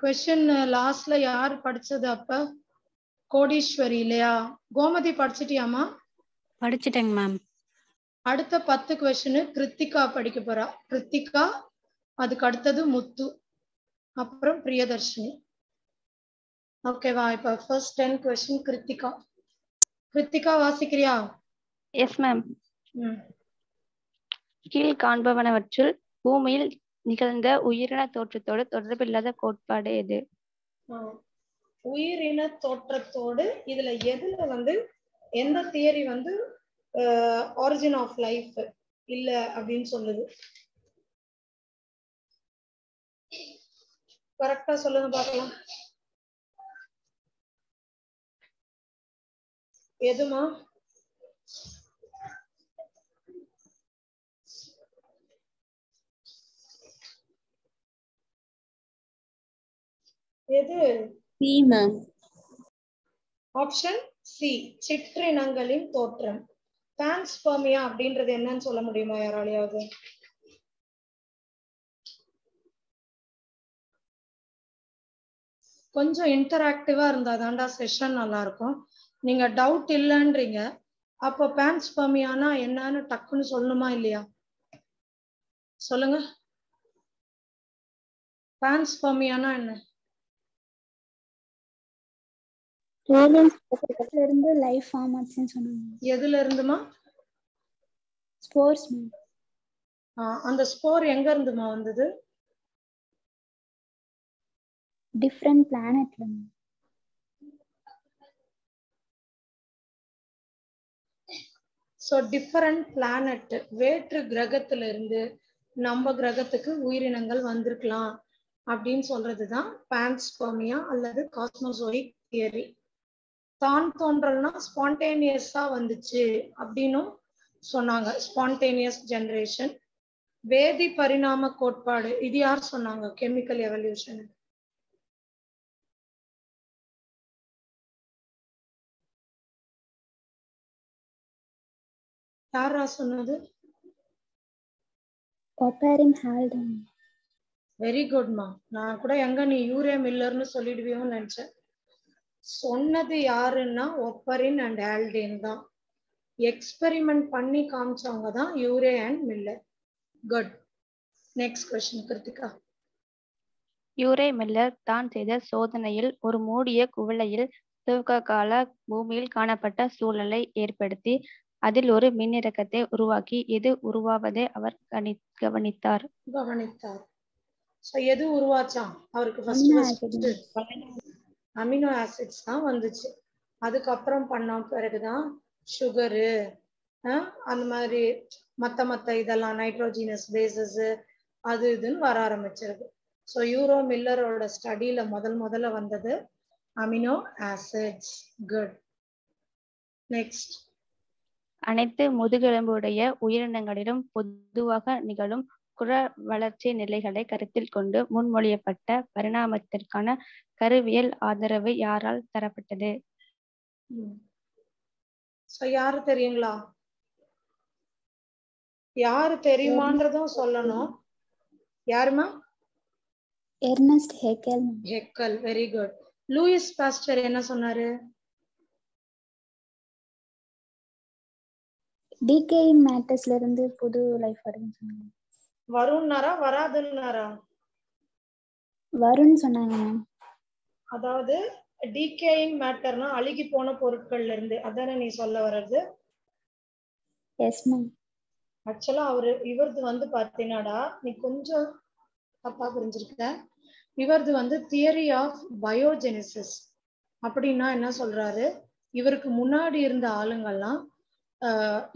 Question லாஸ்ட்ல யார் படிச்சது அப்ப? கோடீஸ்வரி இல்லையா? கோமதி படிச்சிட்டியாமா படிச்சிட்டேங்க மேம் அடுத்த பத்து கொஸ்டின் கிருத்திகா படிக்க போறா. கிருத்திகா அதுக்கு அடுத்தது முத்து அப்புறம் பிரியதர்ஷினி. ஓகேவா இப்ப first ten question Krithika. Krithika வாசிக்கிறியா? Yes ma'am கீழ் காண்பவனவற்றுள் பூமியில் நிகழ்ந்த உயிரின தோற்றத்தோடு தொடர்பில்லாத கோட்பாடு எது? உயிரின தோற்றத்தோடு இதுல எதுல வந்து எந்த தியரி வந்து ஆரிஜின் ஆஃப் லைஃப் இல்ல அப்படின்னு சொல்லுது? கரெக்டா சொல்லுங்க பாக்கலாம் எதுமா? எது? சி மேம் ஆப்ஷன் சி சிற்றினங்களின் தோற்றம். பான்ஸ்பர்மியா அப்படின்றது என்னன்னு சொல்ல முடியுமா யாராலையாவது? கொஞ்சம் இன்டராக்டிவா இருந்தா தாண்டா செஷன் நல்லா இருக்கும் நீங்க டவுட் இல்லைன்றீங்க. அப்போ பான்ஸ்பர்மியானா என்னன்னு டக்குன்னு சொல்லணுமா இல்லையா? சொல்லுங்க. பான்ஸ்பர்மியானா என்ன? ஏலியன்ஸ் பக்கத்துல இருந்து லைஃப் ஃபார்ம் ஆச்சுன்னு சொன்னாங்க. எதுல இருந்துமா ஆஹ் அந்த ஸ்போர் எங்க இருந்துமா வந்தது? டிஃப்ரெண்ட் பிளானட்ல ஸோ டிஃபரண்ட் பிளானட் வேற்று கிரகத்துல இருந்து நம்ம கிரகத்துக்கு உயிரினங்கள் வந்திருக்கலாம் அப்படின்னு சொல்றதுதான் பான்ஸ்பர்மியா அல்லது காஸ்மோசோயிக் தியரி தான் தோன்றல்னா ஸ்பான்டேனியஸா வந்துச்சு அப்படின்னும் சொன்னாங்க. ஸ்பான்டேனியஸ் ஜெனரேஷன் வேதி பரிணாம கோட்பாடு. இது யார் சொன்னாங்க? கெமிக்கல் எவல்யூஷன் யாரா சொன்னது? வெரி குட்மா நான் கூட எங்க நீ யூரே மில்லர்னு சொல்லிடுவியோன்னு நினைச்சேன். சொன்னது யாருன்னா ஒப்பரின் அண்ட் ஆல்டேன் தான். எக்ஸ்பெரிமெண்ட் பண்ணி காமிச்சவங்க தான் Urey and Miller. Good next question Krithika. Urey Miller தான் செய்த சோதனையில் ஒரு மூடிய குவளையில் துவக்க கால பூமியில் காணப்பட்ட சூழலை ஏற்படுத்தி அதில் ஒரு மின்னிறக்கத்தை உருவாக்கி இது உருவாவதை அவர் கணி கவனித்தார். கவனித்தார். எது உருவாச்சான் அவருக்கு Amino first first amino acids தான் வந்துச்சு. அதுக்கப்புறம் பண்ண பிறகுதான் சுகரு அந்த மாதிரி மத்த மத்த இதெல்லாம் நைட்ரோஜினஸ் பேசஸ் அது இதுன்னு வர ஆரம்பிச்சிருக்கு. ஸோ யூரோ மில்லரோட ஸ்டடியில முதல் முதல்ல வந்தது அமினோ ஆசிட்ஸ். குட் நெக்ஸ்ட் அனைத்து முதுகெலும்புடைய உயிரினங்களிலும் பொதுவாக நிகழும் குற வளர்ச்சி நிலைகளை கருத்தில் கொண்டு முன்மொழியப்பட்ட பரிணாமத்திற்கான கருவியல் ஆதரவு யாரால் தரப்பட்டது? யாரு தெரியுங்களா? யாரு தெரியுமான்றதும் சொல்லணும். யாருமா Ernst Haeckel Haeckel very good Louis Pasteur என்ன சொன்னாரு? டிகேயிங் மேட்டர்ஸ்ல இருந்து புது லைஃப் வரும்னு சொன்னாங்க வரும்னாரா வராதுன்னாரா? வரும்னு சொன்னாங்க அதாவது டிகேயிங் மேட்டர்னா அழுகி போன பொருட்கள்ல இருந்து. அதானே நீ சொல்ல வர்றது? எஸ் மேம் ஆக்சுவலா அவரு இவரது வந்து பார்த்தீங்கன்னாடா நீ கொஞ்சம் தப்பா புரிஞ்சிருக்க. இவரது வந்து தியரி ஆஃப் பயோஜெனிசிஸ் அப்படின்னா என்ன சொல்றாரு? இவருக்கு முன்னாடி இருந்த ஆளுங்கள்லாம்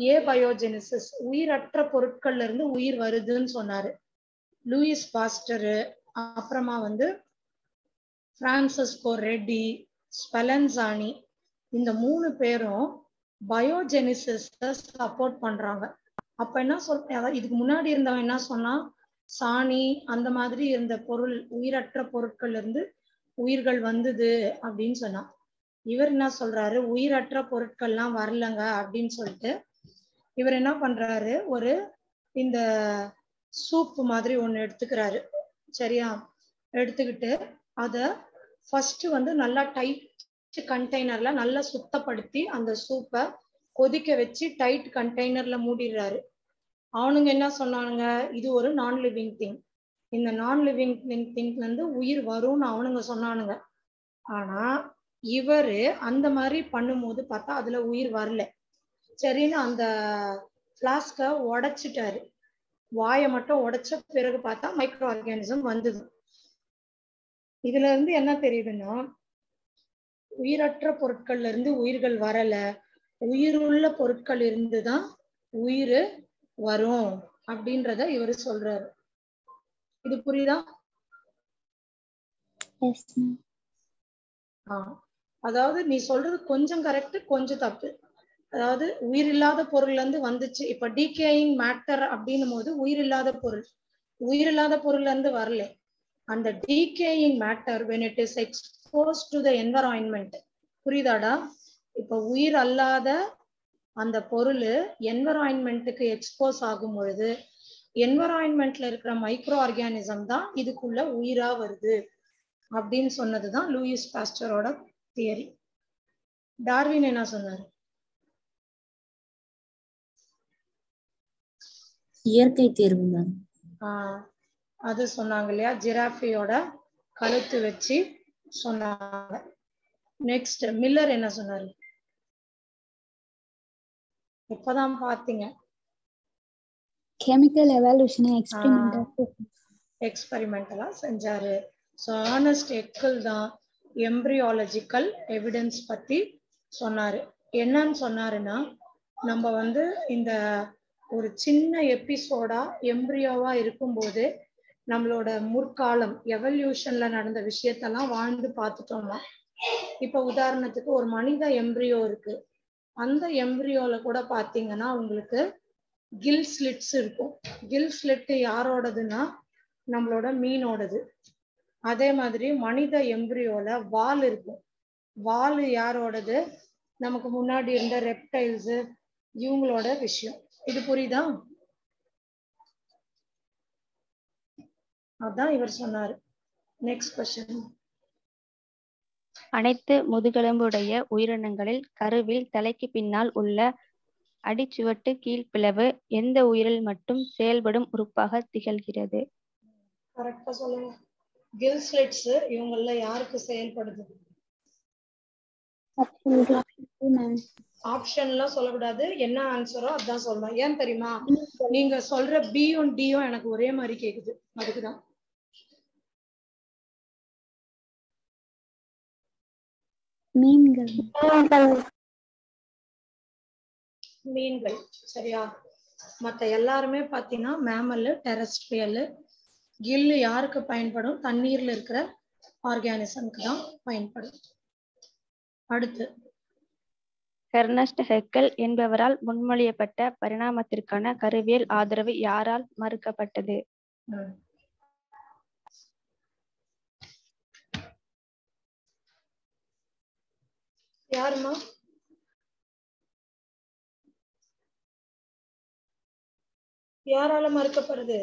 ஏ பயோஜெனிசிஸ் உயிரற்ற பொருட்கள்ல இருந்து உயிர் வருதுன்னு சொன்னாரு. லூயிஸ் பாஸ்டரு அப்புறமா வந்து பிரான்சிஸ்கோ ரெட்டி ஸ்பெலன்சானி இந்த மூணு பேரும் பயோஜெனிசிஸ சப்போர்ட் பண்றாங்க. அப்ப என்ன சொல் அதாவது இதுக்கு முன்னாடி இருந்தவன் என்ன சொன்னா சாணி அந்த மாதிரி இருந்த பொருள் உயிரற்ற பொருட்கள்ல இருந்து உயிர்கள் வந்தது அப்படின்னு சொன்னான். இவர் என்ன சொல்றாரு? உயிரற்ற பொருட்கள்லாம் வரலங்க அப்படின்னு சொல்லிட்டு இவர் என்ன பண்றாரு? ஒரு இந்த சூப் மாதிரி ஒன்று எடுத்துக்கிறாரு. சரியா? எடுத்துக்கிட்டு அதை ஃபர்ஸ்ட் வந்து நல்லா டைட் கண்டெய்னர்ல நல்லா சுத்தப்படுத்தி அந்த சூப்பை கொதிக்க வச்சு டைட் கண்டெய்னர்ல மூடிடுறாரு. அவனுங்க என்ன சொன்னானுங்க? இது ஒரு நான் லிவிங் திங் இந்த நான் லிவிங் திங்ல இருந்து உயிர் வரும்னு அவனுங்க சொன்னானுங்க. ஆனா இவரு அந்த மாதிரி பண்ணும்போது பார்த்தா அதுல உயிர் வரல. சரின்னு அந்த பிளாஸ்க உடைச்சிட்டாரு. வாயை மட்டும் உடைச்ச பிறகு பார்த்தா மைக்ரோ ஆர்கானிசம் வந்தது. இதுல இருந்து என்ன தெரியுதுன்னா உயிரற்ற பொருட்கள்ல இருந்து உயிர்கள் வரல. உயிருள்ள பொருட்கள் இருந்துதான் உயிர் வரும் அப்படின்றத இவரு சொல்றாரு. இது புரியுதா? எஸ் மேம் ஆ. அதாவது நீ சொல்றது கொஞ்சம் கரெக்ட் கொஞ்சம் தப்பு. அதாவது உயிர் இல்லாத பொருள்ல இருந்து வந்துச்சு. இப்ப டிகேயிங் மேட்டர் அப்படின்னும் போது உயிர் இல்லாத பொருள். உயிர் இல்லாத பொருள்ல இருந்து வரல. அந்த decaying matter when it is expose to the environment புரியுதாடா? இப்ப உயிர் அல்லாத அந்த பொருள் என்வரான்மெண்ட்டுக்கு எக்ஸ்போஸ் ஆகும் பொழுது என்வரான்மெண்ட்ல இருக்கிற மைக்ரோ ஆர்கானிசம் தான் இதுக்குள்ள உயிரா வருது. அப்படின்னு சொன்னதுதான் லூயிஸ் பாஸ்டரோட தியரி டார்வின் என்ன சொன்னாரு? இயற்கை தேர்வு மேம். ஆஹ் அது சொன்னாங்க இல்லையா? ஜிராஃபியோட கழுத்து வச்சு சொன்னாங்க. நெக்ஸ்ட் மில்லர் என்ன சொன்னாரு? இப்பதான் பாத்தீங்க கெமிக்கல் எவால்யூஷன் எக்ஸ்பெரிமெண்டலா செஞ்சாரு. ஸோ ஆனஸ்ட் எக்கல் தான் எம்ப்ரியாலஜிக்கல் எவிடன்ஸ் பத்தி சொன்னாரு. என்னன்னு சொன்னாருன்னா நம்ம வந்து இந்த ஒரு சின்ன எபிசோடா எம்ப்ரியோவா இருக்கும்போது நம்மளோட முற்காலம் எவல்யூஷன்ல நடந்த விஷயத்தெல்லாம் வாழ்ந்து பார்த்துட்டோமா இப்ப உதாரணத்துக்கு ஒரு மனித எம்ப்ரியோ இருக்கு. அந்த எம்ப்ரியோல கூட பாத்தீங்கன்னா உங்களுக்கு கில் ஸ்லிட்ஸ் இருக்கும். கில் ஸ்லிட் யாரோடதுன்னா நம்மளோட மீனோடது. அதே மாதிரி மனித எம்ப்ரியோல வால் இருக்கும். வால் யாரோடது? நமக்கு முன்னாடி இருந்த ரெப்டைல்ஸ் இவங்களோட விஷயம். இது புரியுதா? அதான் இவர் சொன்னாரு. நெக்ஸ்ட் கொஸ்டின் அனைத்து முதுகெலும்புடைய உயிரினங்களில் கருவில் தலைக்கு பின்னால் உள்ள அடிச்சுவட்டு கீழ்ப்பிளவு எந்த உயிரில் மட்டும் செயல்படும் உறுப்பாக திகழ்கிறது? கரெக்டா சொல்லுங்க. கில் ஸ்லிட்ஸ் இவங்கள யாருக்கு செயல்படுது? ஆப்ஷன்லாம் சொல்லக்கூடாது. என்ன ஆன்சரோ அதான் சொல்லணும் ஏன் தெரியுமா? நீங்க சொல்ற பியும் டியும் எனக்கு ஒரே மாதிரி கேக்குது. அதுக்குதான். மீன்கள். மீன்கள். சரியா? மத்த எல்லாருமே பாத்தீங்கன்னா மேமல் டெரஸ்ட்ரியல் கில்லு யாருக்கு பயன்படும்? தண்ணீர்ல இருக்கிற ஆர்கானிசம்க்கு தான் பயன்படும். அடுத்து. ஹெர்னஸ்ட் ஹெக்கல் என்பவரால் முன்மொழியப்பட்ட பரிணாமத்திற்கான கருவியல் ஆதரவு யாரால் மறுக்கப்பட்டது. யாருமா யாரால மறுக்கப்படுது?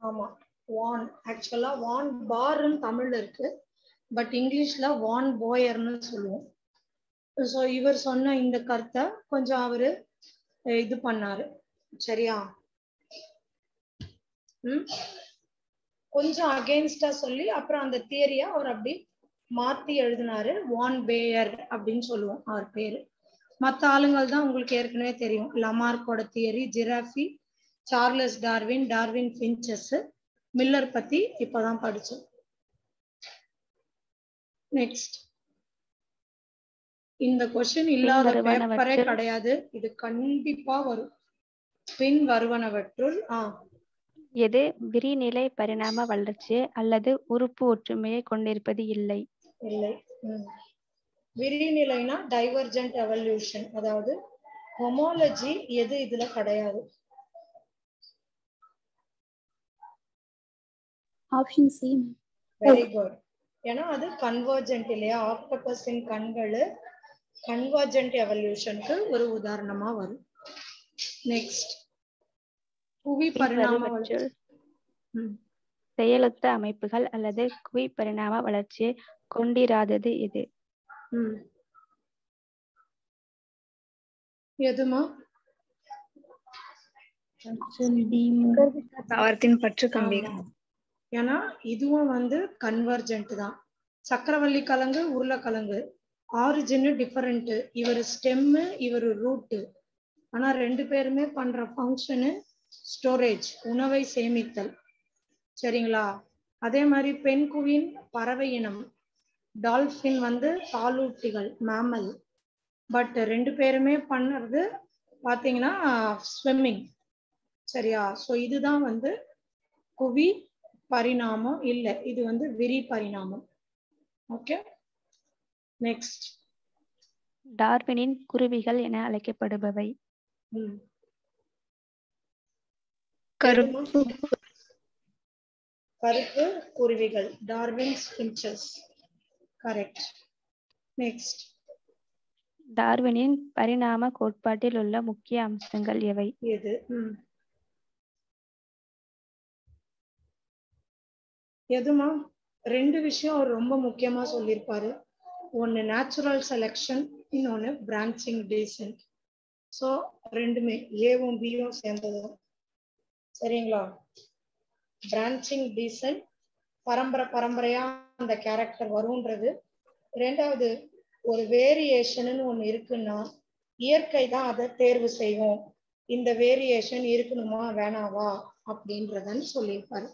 ஆமா வான் ஆக்சுவலா வான் பார்ன்னு தமிழ்ல இருக்கு. பட் இங்கிலீஷ்ல வான் போயர்னு சொல்லுவோம். ஸோ இவர் சொன்ன இந்த கருத்தை கொஞ்சம் அவரு இது பண்ணாரு. சரியா? ம்? கொஞ்சம் அகேன்ஸ்டா சொல்லி அப்புறம் அந்த தியரிய அவர் அப்படி மாத்தி எழுதினாரு. வான் பேயர் அப்படின்னு சொல்லுவோம் அவர் பேரு. மத்த ஆளுங்கள் தான் உங்களுக்கு ஏற்கனவே தெரியும். லமார்க்கோட theory giraffe Charles Darwin Darwin finches Miller பத்தி இப்பதான் படிச்சோம். நெக்ஸ்ட் இந்த கொஸ்டின் இல்லாத பேப்பரே கிடையாது. இது கண்டிப்பா வரும். பின் வருவனவற்றுள் ஆ. எது? விரிநிலை பரிணாம வளர்ச்சி அல்லது உறுப்பு ஒற்றுமையை கொண்டிருப்பது இல்லை. இல்லை. விரிநிலைனா டைவர்ஜென்ட் எவல்யூஷன் அதாவது ஹொமாலஜி எது இதுல கிடையாது. ஆப்ஷன் சி வெரி குட் ஏன்னா அது கன்வர்ஜென்ட் இல்லையா? ஆக்டோபஸின் கண்கள் கன்வர்ஜென்ட் எவல்யூஷனுக்கு ஒரு உதாரணமா வரும். நெக்ஸ்ட் புவி பரிணாம. செயலொத்த அமைப்புகள் அல்லது குவி பரிணாம வளர்ச்சியை கொண்டிராதது ம். எதுமா? தாவரத்தின் பற்று கம்பி ஆமா. ஏன்னா இதுவும் வந்து கன்வர்ஜென்ட் தான். சக்கரவள்ளி கிழங்கு உருளைக்கிழங்கு. ஆரிஜின் டிஃபரெண்ட்டு இவர் ஸ்டெம்மு இவர் ரூட்டு ஆனால் ரெண்டு பேருமே பண்ணுற ஃபங்க்ஷனு ஸ்டோரேஜ் உணவை சேமித்தல். சரிங்களா? அதே மாதிரி பெண்குவின் பறவை இனம். டால்ஃபின் வந்து பாலூட்டிகள் மேமல் பட் ரெண்டு பேருமே பண்ணுறது பார்த்தீங்கன்னா ஸ்விம்மிங் சரியா? ஸோ இதுதான் வந்து குவி பரிணாமம் இல்லை. இது வந்து விரி பரிணாமம் ஓகே நெக்ஸ்ட் டார்வினின் குருவிகள் என அழைக்கப்படுபவை. கருப்பு. கருப்பு குருவிகள். டார்வின் ஸ்பின்ச்சஸ் கரெக்ட் நெக்ஸ்ட் டார்வினின் பரிணாம கோட்பாட்டில் உள்ள முக்கிய அம்சங்கள் எவை? எது? எதுமா? ரெண்டு விஷயம் அவர் ரொம்ப முக்கியமா சொல்லியிருப்பாரு. ஒன்னு நேச்சுரல் செலெக்ஷன் இன்னொன்னு பிரான்ச்சிங் டீசன்ட் ஸோ ரெண்டுமே ஏவும் பியும் சேர்ந்தது சரிங்களா? பிரான்ச்சிங் டீசன்ட் பரம்பரை பரம்பரையா அந்த கேரக்டர் வரும்ன்றது. ரெண்டாவது ஒரு வேரியேஷன் ஒன்று இருக்குன்னா இயற்கை தான் அதை தேர்வு செய்யும். இந்த வேரியேஷன் இருக்கணுமா வேணாவா அப்படின்றதன்னு சொல்லியிருப்பாரு.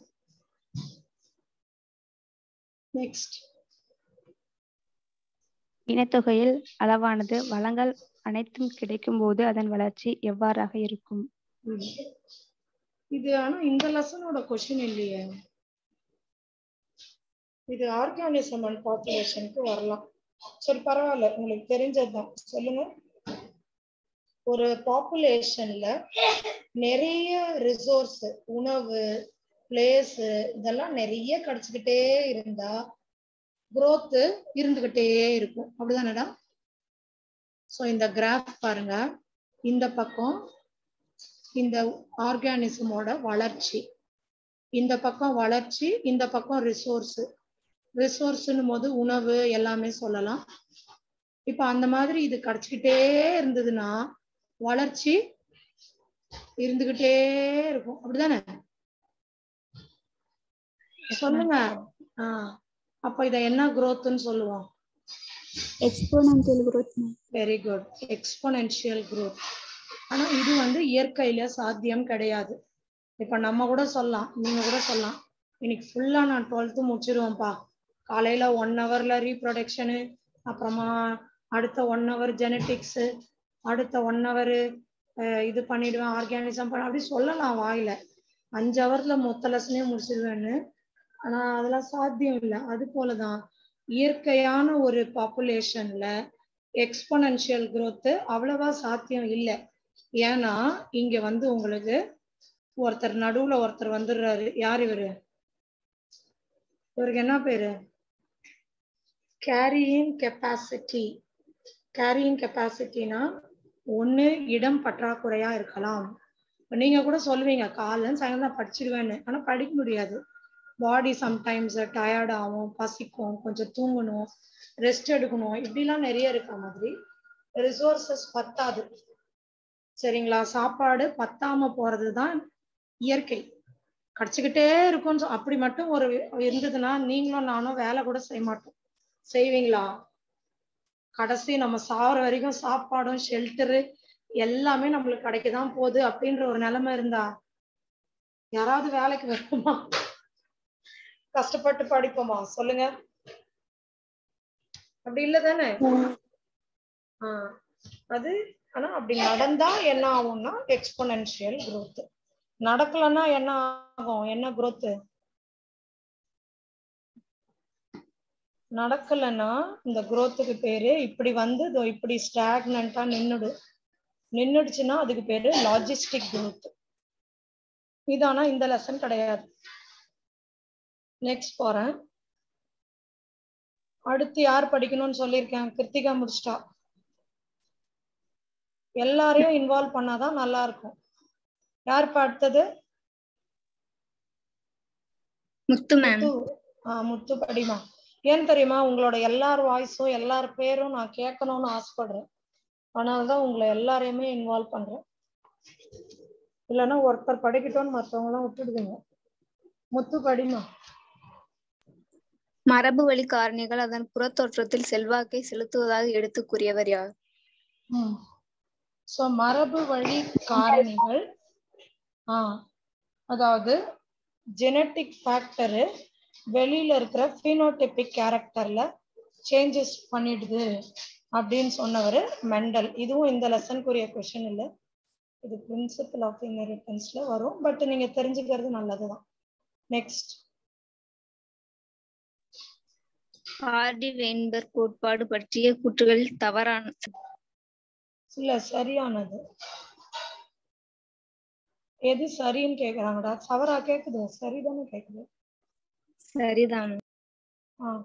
நெக்ஸ்ட் இனத்தொகையில் அளவானது வளங்கள் அனைத்தும் கிடைக்கும்போது அதன் வளர்ச்சி எவ்வாறாக இருக்கும்? இது ஆனா இந்த லெசனோட கொஸ்டின் இல்லையே. இது ஆர்கானிசம் அண்ட் பாப்புலேஷனுக்கு வரலாம். சரி பரவாயில்ல. உங்களுக்கு தெரிஞ்சதுதான். சொல்லுங்க. ஒரு பாப்புலேஷன்ல நிறைய ரிசோர்ஸ் உணவு பிளேஸ் இதெல்லாம் நிறைய கிடைச்சுக்கிட்டே இருந்தா growth இருந்துகிட்டே இருக்கும். அப்படிதானடா ஸோ இந்த கிராஃப் பாருங்க. இந்த பக்கம் இந்த ஆர்கானிசமோட வளர்ச்சி. இந்த பக்கம் வளர்ச்சி இந்த பக்கம் ரிசோர்ஸ் ரிசோர்ஸ்னும் போது உணவு எல்லாமே சொல்லலாம். இப்போ அந்த மாதிரி இது கிடைச்சிக்கிட்டே இருந்ததுன்னா வளர்ச்சி இருந்துகிட்டே இருக்கும். அப்படிதானே? சொல்லுங்க. ஆஹ் அப்ப இத என்ன growthன்னு சொல்லுவோம். Growth. Ma'am. Very good exponential growth. ஆனா இது வந்து இயற்கையில சாத்தியம் கிடையாது. இப்ப நம்ம கூட சொல்லலாம். நீங்க கூட சொல்லலாம். இன்னைக்கு ஃபுல்லா நான் டுவெல்த்து முடிச்சிருவேன்ப்பா. காலையில ஒன் ஹவர்ல ரீப்ரொடக்ஷனு அப்புறமா அடுத்த ஒன் ஹவர் ஜெனட்டிக்ஸ் அடுத்த ஒன் ஹவர் இது பண்ணிடுவேன் ஆர்கானிசம் பண்ண அப்படி சொல்லலாம் வாயில. அஞ்சு ஹவர்ல மொத்த லெசனே முடிச்சிருவேன்னு. ஆனா அதெல்லாம் சாத்தியம் இல்லை. அது போலதான் இயற்கையான ஒரு பாப்புலேஷன்ல எக்ஸ்பொனன்ஷியல் growth அவ்வளவா சாத்தியம் இல்லை. ஏன்னா இங்க வந்து உங்களுக்கு ஒருத்தர் நடுவுல ஒருத்தர் வந்துடுறாரு. யார் இவரு? இவருக்கு என்ன பேரு? கேரியிங் கெப்பாசிட்டி கேரியிங் கெப்பாசிட்டினா ஒண்ணு இடம் பற்றாக்குறையா இருக்கலாம். நீங்க கூட சொல்லுவீங்க காலைல சாயங்காலம் படிச்சிடுவேன்னு ஆனா படிக்க முடியாது. பாடி சம்டைம்ஸ் டயர்ட் ஆகும் பசிக்கும் கொஞ்சம் தூங்கணும் ரெஸ்ட் எடுக்கணும் இப்படிலாம் நிறைய இருக்க மாதிரி ரிசோர்சஸ் பத்தாது. சரிங்களா? சாப்பாடு பத்தாம போறதுதான் இயற்கை. கிடைச்சிக்கிட்டே இருக்கும் அப்படி மட்டும் ஒரு இருந்ததுன்னா நீங்களும் நானும் வேலை கூட செய்ய மாட்டோம். செய்வீங்களா? கடைசி நம்ம சாவர வரைக்கும் சாப்பாடும் ஷெல்டரு எல்லாமே நம்மளுக்கு கிடைக்கதான் போகுது அப்படின்ற ஒரு நிலைமை இருந்தா யாராவது வேலைக்கு வருமா? கஷ்டப்பட்டு படிப்போமா? சொல்லுங்க. அப்படி இல்ல தானே ஆஹ் அது ஆனா அப்படி நடந்தா என்ன ஆகும்னா எக்ஸ்பொனன்ஷியல் குரோத் நடக்கலன்னா என்ன ஆகும்? என்ன குரோத் நடக்கலன்னா இந்த குரோத்துக்கு பேரு இப்படி வந்து இதோ இப்படி ஸ்டாக்னண்டா நின்னுடும் நின்னுடுச்சுன்னா அதுக்கு பேரு லாஜிஸ்டிக் குரோத் இது ஆனா இந்த லெசன் கிடையாது. நெக்ஸ்ட் போறேன். அடுத்து யார் படிக்கணும்னு சொல்லியிருக்கேன். கிருத்திகா முடிச்சிட்டா. எல்லாரையும் இன்வால்வ் பண்ணாதான் நல்லா இருக்கும். யார் அடுத்தது? முத்து மேம் முத்து. படிமா. ஏன் தெரியுமா? உங்களோட எல்லார் வாய்ஸும் எல்லார் பேரும் நான் கேட்கணும்னு ஆசைப்படுறேன். அதனாலதான் உங்களை எல்லாரையுமே இன்வால்வ் பண்றேன். இல்லைன்னா ஒருத்தர் படிக்கட்டும்னு மற்றவங்க எல்லாம் விட்டுடுவீங்க முத்து படிமா. மரபு வழி காரணிகள் அதன் புறத்தோற்றத்தில் செல்வாக்கை செலுத்துவதாக எடுத்து கூறியவர் யார் ஸோ மரபு வழி காரணிகள் ஆ. அதாவது ஜெனட்டிக் ஃபேக்டரு வெளியில இருக்கிற phenotypic கேரக்டர்ல சேஞ்சஸ் பண்ணிடுது அப்படின்னு சொன்னவர் மெண்டல் இதுவும் இந்த லெசனுக்குரிய கொஷின் இல்லை. இது பிரின்சிபல் ஆஃப் இன்ஹெரிட்டன்ஸ்ல வரும். பட் நீங்க தெரிஞ்சுக்கிறது நல்லதுதான். நெக்ஸ்ட் ஆர்டி வெயின்பர்க் கோட்பாடு பற்றிய கூற்றுகளில் தவறான இல்ல சரியானது. எது சரின்னு கேக்குறாங்கடா. தவறா கேக்குது. சரிதானே கேக்குது. சரிதான். ஆ.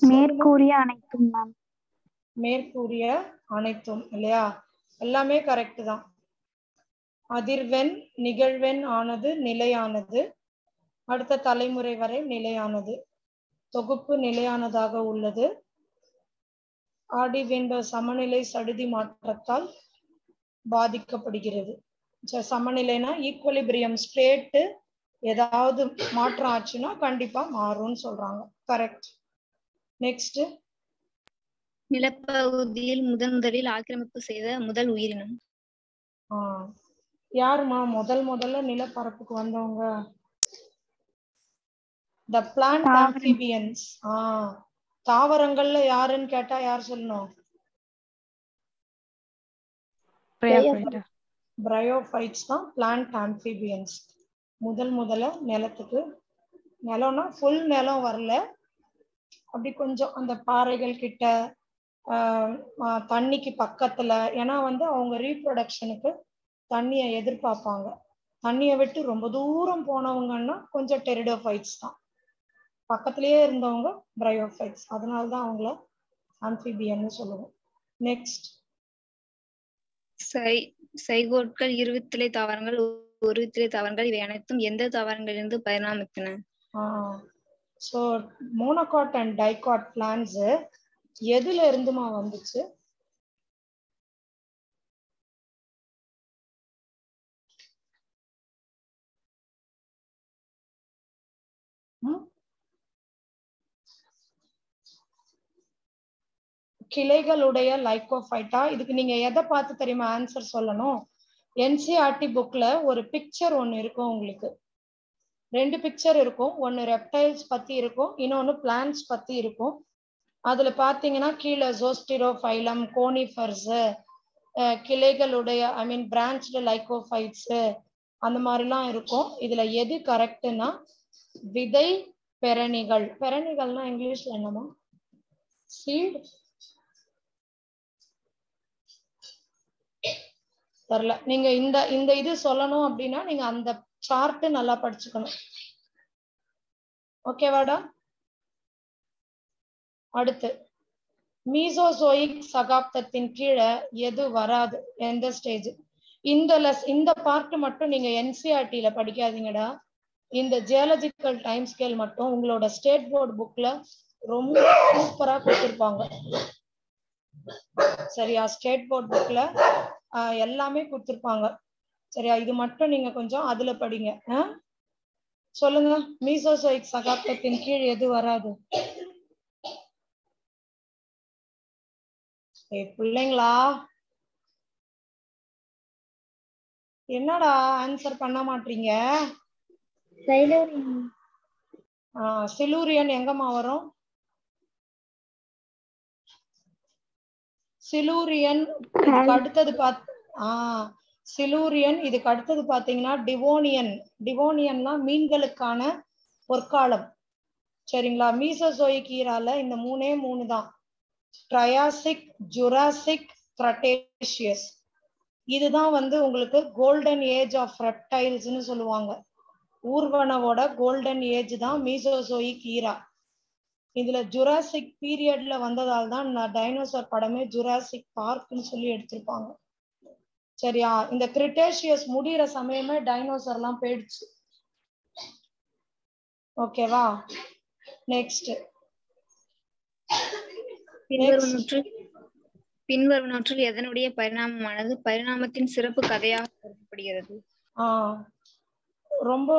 மேற்கூறிய அனைத்தும் மேம். மேற்கூறிய அனைத்தும் இல்லையா? எல்லாமே கரெக்ட் தான். அதிர்வெண் நிகழ்வெண் ஆனது நிலையானது. அடுத்த தலைமுறை வரை நிலையானது. தொகுப்பு நிலையானதாக உள்ளது. ஆடி வெண்ப சமநிலை சடுதி மாற்றத்தால் பாதிக்கப்படுகிறது. சமநிலைனா ஈக்குவலிபிரியம் ஸ்டேட்டு ஏதாவது மாற்றம் ஆச்சுன்னா கண்டிப்பா மாறும்னு சொல்றாங்க. கரெக்ட் நெக்ஸ்ட் நிலப்பகுதியில் முதன் முதலில் ஆக்கிரமிப்பு செய்த முதல் உயிரினம். யாருமா? முதல் முதல்ல நிலப்பரப்புக்கு வந்தவங்க த பிளான்ட். ஆம்பிபியன்ஸ் ஆ தாவரங்கள்ல யாருன்னு கேட்டா யார் சொல்லணும்? பிரயோஃபைட்ஸ் தான் பிளான்ட் ஆம்பிபியன்ஸ் முதல் முதல்ல நிலத்துக்கு. நிலம்னா ஃபுல் நிலம் வரல. அப்படி கொஞ்சம் அந்த பாறைகள் கிட்ட தண்ணிக்கு பக்கத்துல ஏன்னா வந்து அவங்க ரீப்ரொடக்ஷனுக்கு தண்ணியை எதிர்பார்ப்பாங்க. தண்ணியை விட்டு ரொம்ப தூரம் போனவங்கன்னா கொஞ்சம் டெரிடோஃபைட்ஸ் தான். பக்கத்திலேயே இருந்தவங்க பிரயோஃபைட்ஸ் அதனால தான் அவங்கள ஆம்பிபியன்னு சொல்லுவோம். நெக்ஸ்ட் சை சைகோட்கள் இருவித்திலை தாவரங்கள் ஒருவித்திலை தாவரங்கள் இவை அனைத்தும் எந்த தாவரங்களிலிருந்து பரிணாமித்தன? So monocot and dicot plants எதுல இருந்துமா வந்துச்சு? ம்? கிளைகளுடைய லைக்கோஃபைட்டா இதுக்கு நீங்க எதை பார்த்து தெரியுமா ஆன்சர் சொல்லணும்? என்சிஆர்டி புக்ல ஒரு பிக்சர் ஒன்னு இருக்கும் உங்களுக்கு. ரெண்டு பிக்சர் இருக்கும். ஒன்னு ரெப்டைல்ஸ் பத்தி இருக்கும். இன்னொன்னு பிளான்ஸ் பத்தி இருக்கும். அதுல பாத்தீங்கன்னா கீழே ஜோஸ்டிரோஃபைலம் கோனிஃபர்ஸ் கிளைகளுடைய ஐ மீன் பிரான்ச்டு லைக்கோஃபைட்ஸ் அந்த மாதிரிலாம் இருக்கும். இதுல எது கரெக்ட்னா விதை பெரணிகள். பெரணிகள்னா இங்கிலீஷ்ல என்னமா சீட் தெரியல நீங்க இந்த இந்த இது சொல்லணும் அப்படின்னா நீங்க அந்த சார்ட் நல்லா படிச்சுக்கணும். ஓகேவாடா அடுத்து. மீசோசோயிக் சகாப்தத்தின் கீழே எது வராது? எந்த ஸ்டேஜ் இந்த லெஸ் இந்த பார்ட் மட்டும் நீங்க என்சிஆர்டியில படிக்காதீங்கடா. இந்த ஜியாலஜிக்கல் டைம் ஸ்கேல் மட்டும் உங்களோட ஸ்டேட் போர்டு புக்ல ரொம்ப சூப்பரா கொடுத்துருப்பாங்க. சரியா? ஸ்டேட் போர்ட் புக்ல எல்லாமே கொடுத்திருப்பாங்க. சரியா? இது மட்டும் நீங்க கொஞ்சம் அதுல படிங்க? சொல்லுங்க. மீசோசோயிக் சகாப்தத்தின் கீழ் எது வராது? ஏய் பிள்ளைங்களா? என்னடா ஆன்சர் பண்ண மாட்டீங்க? சிலூரியன் எங்கம்மா வரும்? சிலூரியன் இதுக்கு அடுத்தது பாத் ஆஹ் சிலூரியன் இதுக்கு அடுத்தது பாத்தீங்கன்னா டிவோனியன். டிவோனியன்னா மீன்களுக்கான பொற்காலம். சரிங்களா? மீசோசோயிக் ஈரால இந்த மூணே மூணு தான். ட்ரையாசிக் ஜுராசிக் கிரட்டேஷியஸ் இதுதான் வந்து உங்களுக்கு கோல்டன் ஏஜ் ஆஃப் ரெப்டைல்ஸ்னு சொல்லுவாங்க. ஊர்வனவோட கோல்டன் ஏஜ் தான் மீசோசோயிக் ஈரா இதுல ஜுராசிக் பீரியட்ல வந்ததால் தான் டைனோசர் படமே ஜுராசிக் பார்க்னு சொல்லி எடுத்திருப்பாங்க. சரியா? இந்த கிரிட்டேஷியஸ் முடியிற சமயமே டைனோசர் எல்லாம் போயிடுச்சு. ஓகேவா நெக்ஸ்ட் பின்வருவனற்றுள் பின்வருவனற்றுள் எதனுடைய பரிணாமமானது? பரிணாமத்தின் சிறப்பு கதையாக கருதப்படுகிறது. ஆஹ் ரொம்ப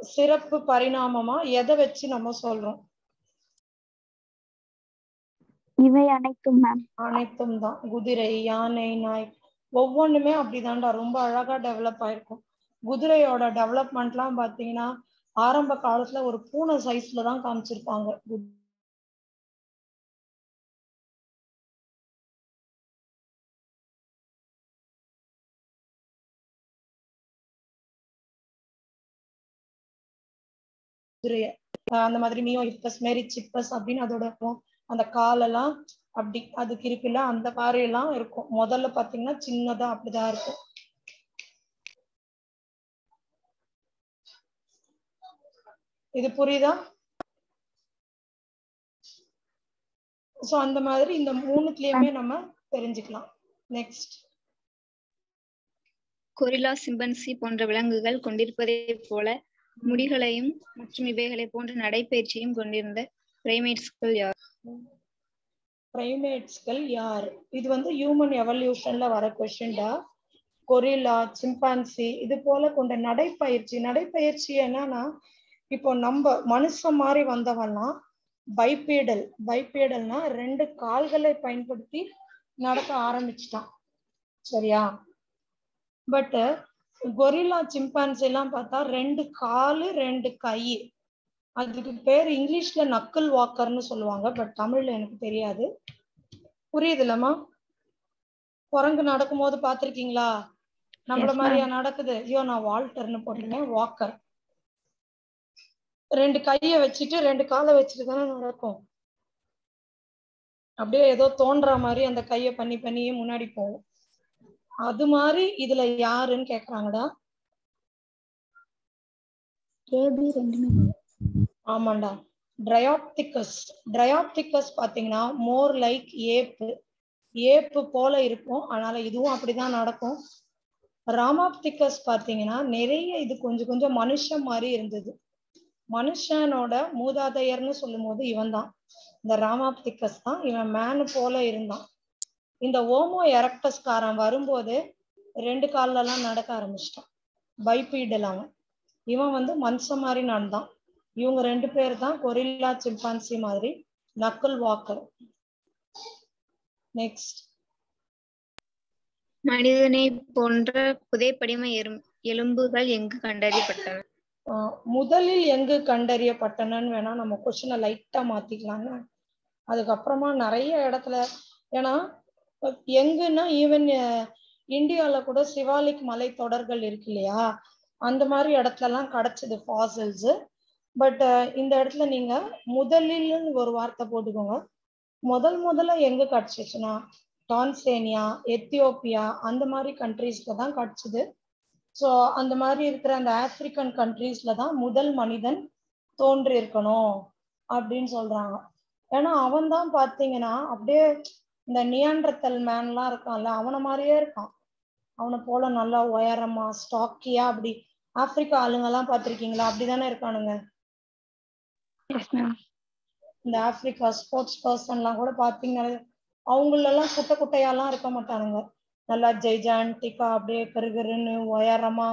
சிறப்பு பரிணாமமா? எதை வச்சு நம்ம சொல்றோம்? இவை அனைத்தும் மேம் அனைத்தும் தான். குதிரை யானை நாய் ஒவ்வொன்றுமே அப்படிதான்டா. ரொம்ப அழகா டெவலப் ஆயிருக்கும். குதிரையோட டெவலப்மெண்ட்லாம் பாத்தீங்கன்னா ஆரம்ப காலத்துல ஒரு பூனை சைஸ்ல தான் காமிச்சிருப்பாங்க. குதிரைய. ஆஹ் அந்த மாதிரி மியோ இப்பஸ் மேரி சிப்பஸ் அப்படின்னு அதோட இருக்கும். அந்த காலெல்லாம் அப்படி அதுக்கு இருக்குல்ல அந்த மாதிரி எல்லாம் இருக்கும். முதல்ல பாத்தீங்கன்னா சின்னதா அப்படிதான் இருக்கும். இது புரியுதா? சோ அந்த மாதிரி இந்த மூணுத்துலயுமே நம்ம தெரிஞ்சுக்கலாம். நெக்ஸ்ட் கொரில்லா சிம்பன்சி போன்ற விலங்குகள் கொண்டிருப்பதைப் போல முடிகளையும் மற்றும் இவைகளை போன்ற நடைப்பயிற்சியும் கொண்டிருந்த பிரைமேட்ஸ்கள் யார்? பிரைமேட்ஸ்கள் யார்? இது வந்து ஹியூமன் எவல்யூஷன்ல வர கொஸ்டின்டா கொரில்லா சிம்பான்சி இது போல கொண்ட நடைப்பயிற்சி. நடைப்பயிற்சி என்னன்னா இப்போ நம்ம மனுஷன் மாதிரி வந்தவன்லாம் பைபீடல் பைபீடல்னா ரெண்டு கால்களை பயன்படுத்தி நடக்க ஆரம்பிச்சிட்டான். சரியா? பட்டு கொரில்லா சிம்பான்சி எல்லாம் பார்த்தா ரெண்டு காலு ரெண்டு கை. அதுக்கு பேர் இங்கிலீஷ்ல நக்கல் வாக்கர்னு சொல்லுவாங்க பட் தமிழ்ல எனக்கு தெரியாது. புரியுதுல்லம்மா குரங்கு நடக்கும்போது பாத்திருக்கீங்களா நம்மள. மாதிரியா நடக்குது. ஐயோ நான் வால்டர்னு போட்டுட்டேன் வாக்கர் ரெண்டு கைய வச்சுட்டு ரெண்டு காலை வச்சுட்டு தானே நடக்கும். அப்படியே ஏதோ தோன்ற மாதிரி அந்த கைய பண்ணி பண்ணியே முன்னாடி போகும். அது மாதிரி இதுல யாருன்னு கேக்குறாங்கடா? ரெண்டுமே ஆமாண்டா. ட்ரையாப்திகஸ் ட்ரையாப்திகஸ் பார்த்தீங்கன்னா மோர் லைக் ஏப்பு. ஏப்பு போல இருக்கும். அதனால இதுவும் அப்படிதான் நடக்கும். ராமாப்திகஸ் பார்த்தீங்கன்னா நிறைய இது கொஞ்சம் கொஞ்சம் மனுஷன் மாதிரி இருந்தது. மனுஷனோட மூதாதையர்னு சொல்லும் போது இவன் தான் இந்த ராமாப்திகஸ் தான். இவன் மேனு போல இருந்தான். இந்த ஓமோ எரக்டஸ்காரன் வரும்போது ரெண்டு காலெல்லாம் நடக்க ஆரம்பிச்சிட்டான். பைபீடல் அவன். இவன் வந்து மனுஷன் மாதிரி நடந்தான். இவங்க ரெண்டு பேர் தான் கொரில்லா சிம்பான்சி மாதிரி நக்கல் வாக்கர் நெக்ஸ்ட் மனிதனை போன்ற புதைப்படிம எலும்புகள் எங்கு கண்டறியப்பட்டன? முதலில் எங்கு கண்டறியப்பட்டனன்னு வேணா நம்ம கொஸ்டினை லைட்டா மாத்திக்கலாங்க. அதுக்கப்புறமா நிறைய இடத்துல ஏன்னா எங்குன்னா ஈவன் இந்தியால கூட சிவாலிக் மலை தொடர்கள் இருக்கு இல்லையா? அந்த மாதிரி இடத்துல எல்லாம் கிடைச்சது ஃபாசில்ஸ் பட் uh, இந்த இடத்துல நீங்க முதலில்னு ஒரு வார்த்தை போட்டுக்கோங்க. முதல் முதல்ல எங்க கிடைச்சிச்சுன்னா டான்சேனியா எத்தியோப்பியா அந்த மாதிரி கண்ட்ரீஸ்ல தான் கிடைச்சது. ஸோ அந்த மாதிரி இருக்கிற அந்த ஆப்பிரிக்கன் கண்ட்ரீஸ்ல தான் முதல் மனிதன் தோன்றி இருக்கணும் அப்படின்னு சொல்றாங்க. ஏன்னா அவன் தான் பாத்தீங்கன்னா அப்படியே இந்த நியாண்டத்தல் மேன்லாம் இருக்கான்ல அவனை மாதிரியே இருக்கான். அவனை போல நல்லா உயரமா ஸ்டாக்கியா அப்படி ஆப்பிரிக்கா ஆளுங்கெல்லாம் பார்த்துருக்கீங்களா அப்படிதானே இருக்கானுங்க. இந்த ஆப்பிரிக்கா ஸ்போர்ட்ஸ் பர்சன்லாம் கூட பார்த்தீங்கன்னா அவங்களெல்லாம் குட்டை குட்டையாலாம் இருக்க மாட்டானுங்க. நல்லா ஜெய்ஜான்டிக்கா அப்படியே கருகருன்னு உயரமா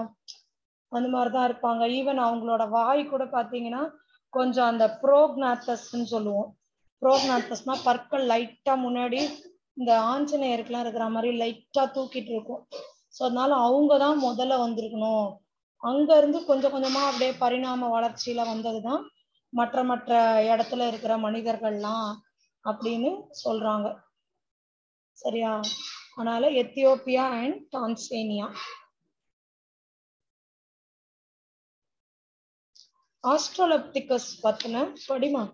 அந்த மாதிரிதான் இருப்பாங்க. ஈவன் அவங்களோட வாய் கூட பாத்தீங்கன்னா கொஞ்சம் அந்த ப்ரோக்னாத்தஸ்ன்னு சொல்லுவோம். ப்ரோக்னாத்தஸ்னா பற்கள் லைட்டா முன்னாடி இந்த ஆஞ்சநேயருக்குலாம் இருக்கிற மாதிரி லைட்டா தூக்கிட்டு இருக்கும். ஸோ அதனால அவங்க தான் முதல்ல வந்திருக்கணும். அங்க இருந்து கொஞ்சம் கொஞ்சமா அப்படியே பரிணாம வளர்ச்சியில வந்ததுதான் மற்ற மற்ற இடத்துல இருக்கிற மனிதர்கள்லாம் அப்படின்னு சொல்றாங்க. சரியா? அதனால எத்தியோப்பியா அண்ட் டான்சேனியா. ஆஸ்ட்ரோலப்டிகஸ் பத்தின படிமா?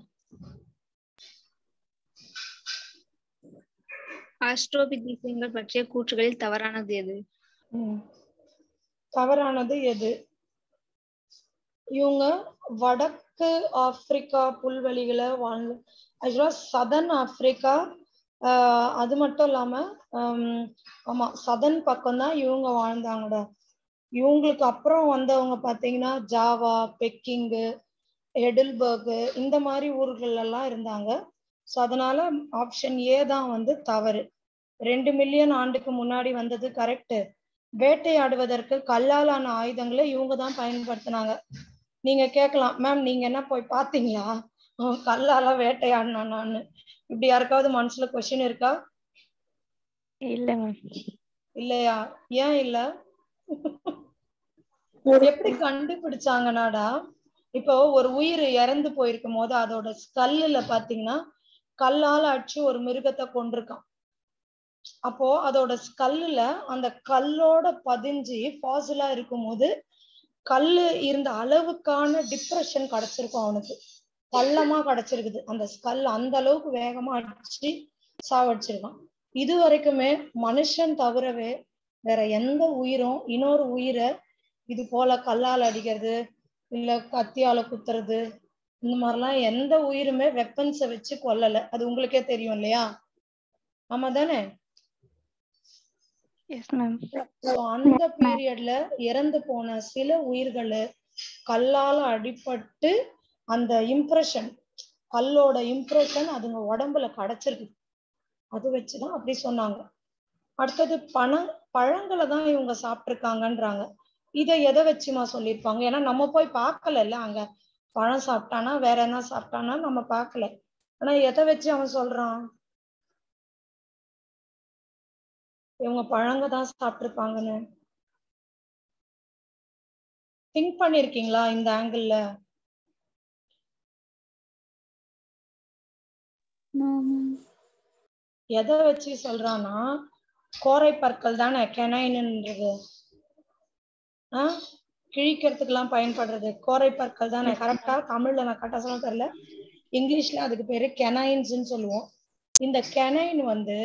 ஆஸ்ட்ரோபிதீசியங்கள் பற்றிய கூற்றுகளில் தவறானது எது. தவறானது எது? இவங்க வடக்கு ஆப்பிரிக்கா புல்வெளிகளை வாழ்ந்து ஆக்சுவலா சதன் ஆப்பிரிக்கா ஆஹ் அது மட்டும் இல்லாம ஹம், ஆமா சதன் பக்கம் தான் இவங்க வாழ்ந்தாங்கடா. இவங்களுக்கு அப்புறம் வந்தவங்க பாத்தீங்கன்னா ஜாவா பெக்கிங்கு எடில்பர்கு இந்த மாதிரி ஊர்கள் எல்லாம் இருந்தாங்க. ஸோ அதனால ஆப்ஷன் ஏ தான் வந்து தவறு. ரெண்டு மில்லியன் ஆண்டுக்கு முன்னாடி வந்தது கரெக்ட் வேட்டையாடுவதற்கு கல்லாலான ஆயுதங்களை இவங்க தான் பயன்படுத்தினாங்க. நீங்க கேட்கலாம் மேம் நீங்க என்ன போய் பாத்தீங்களா கல்லால வேட்டையாடினான் நான். இப்படி யாருக்காவது மனசுல கொஸ்டின் இருக்கா? இல்ல மேம். இல்லையா? ஏன் இல்ல? எப்படி கண்டுபிடிச்சாங்கன்னாடா இப்போ ஒரு உயிர் இறந்து போயிருக்கும் போது அதோட ஸ்கல்லுல பாத்தீங்கன்னா கல்லால அடிச்சு ஒரு மிருகத்தை கொண்டிருக்கான் அப்போ அதோட ஸ்கல்லுல அந்த கல்லோட பதிஞ்சு ஃபாசிலா இருக்கும் போது கல்லு இருந்த அளவுக்கான டிப்ரெஷன் கிடைச்சிருக்கும் அவனுக்கு. பள்ளமா கிடைச்சிருக்குது. அந்த கல் அந்த அளவுக்கு வேகமா அடிச்சு சாவடிச்சிருக்கான். இது வரைக்குமே மனுஷன் தவிரவே வேற எந்த உயிரும் இன்னொரு உயிரை இது போல கல்லால் அடிக்கிறது இல்ல கத்தியால குத்துறது இந்த மாதிரிலாம் எந்த உயிருமே வெப்பன்ஸை வச்சு கொல்லல. அது உங்களுக்கே தெரியும் இல்லையா? ஆமா தானே எஸ் மேம் அந்த பீரியட்ல இறந்து போன சில உயிர்கள் கல்லால அடிபட்டு அந்த இம்ப்ரெஷன் கல்லோட இம்ப்ரெஷன் அதுங்க உடம்புல கிடைச்சிருக்கு. அது வச்சுதான் அப்படி சொன்னாங்க. அடுத்தது பணம் பழங்களை தான் இவங்க சாப்பிட்டிருக்காங்கன்றாங்க. இதை எதை வச்சுமா சொல்லியிருப்பாங்க? ஏன்னா நம்ம போய் பார்க்கலல்ல அங்க. பழம் சாப்பிட்டானா வேற என்ன சாப்பிட்டானா நம்ம பார்க்கல. ஆனா எதை வச்சு அவன் சொல்றான்? இவங்க பழங்க தான் சாப்பிட்ருப்பாங்கன்னு திங்க் பண்ணிருக்கீங்களா இந்த ஆங்கிள் எதை வச்சு சொல்றான்னா கோரை பற்கள் தானே கெனைன்ன்றது. ஆ? கிழிக்கிறதுக்கெல்லாம் பயன்படுறது. கோரை பற்கள் தானே. கரெக்டா தமிழ்ல நான் கரெக்டா சொல்ல தெரியல. இங்கிலீஷ்ல அதுக்கு பேரு கெனைன்ஸ்ன்னு சொல்லுவோம். இந்த கெனைன் வந்து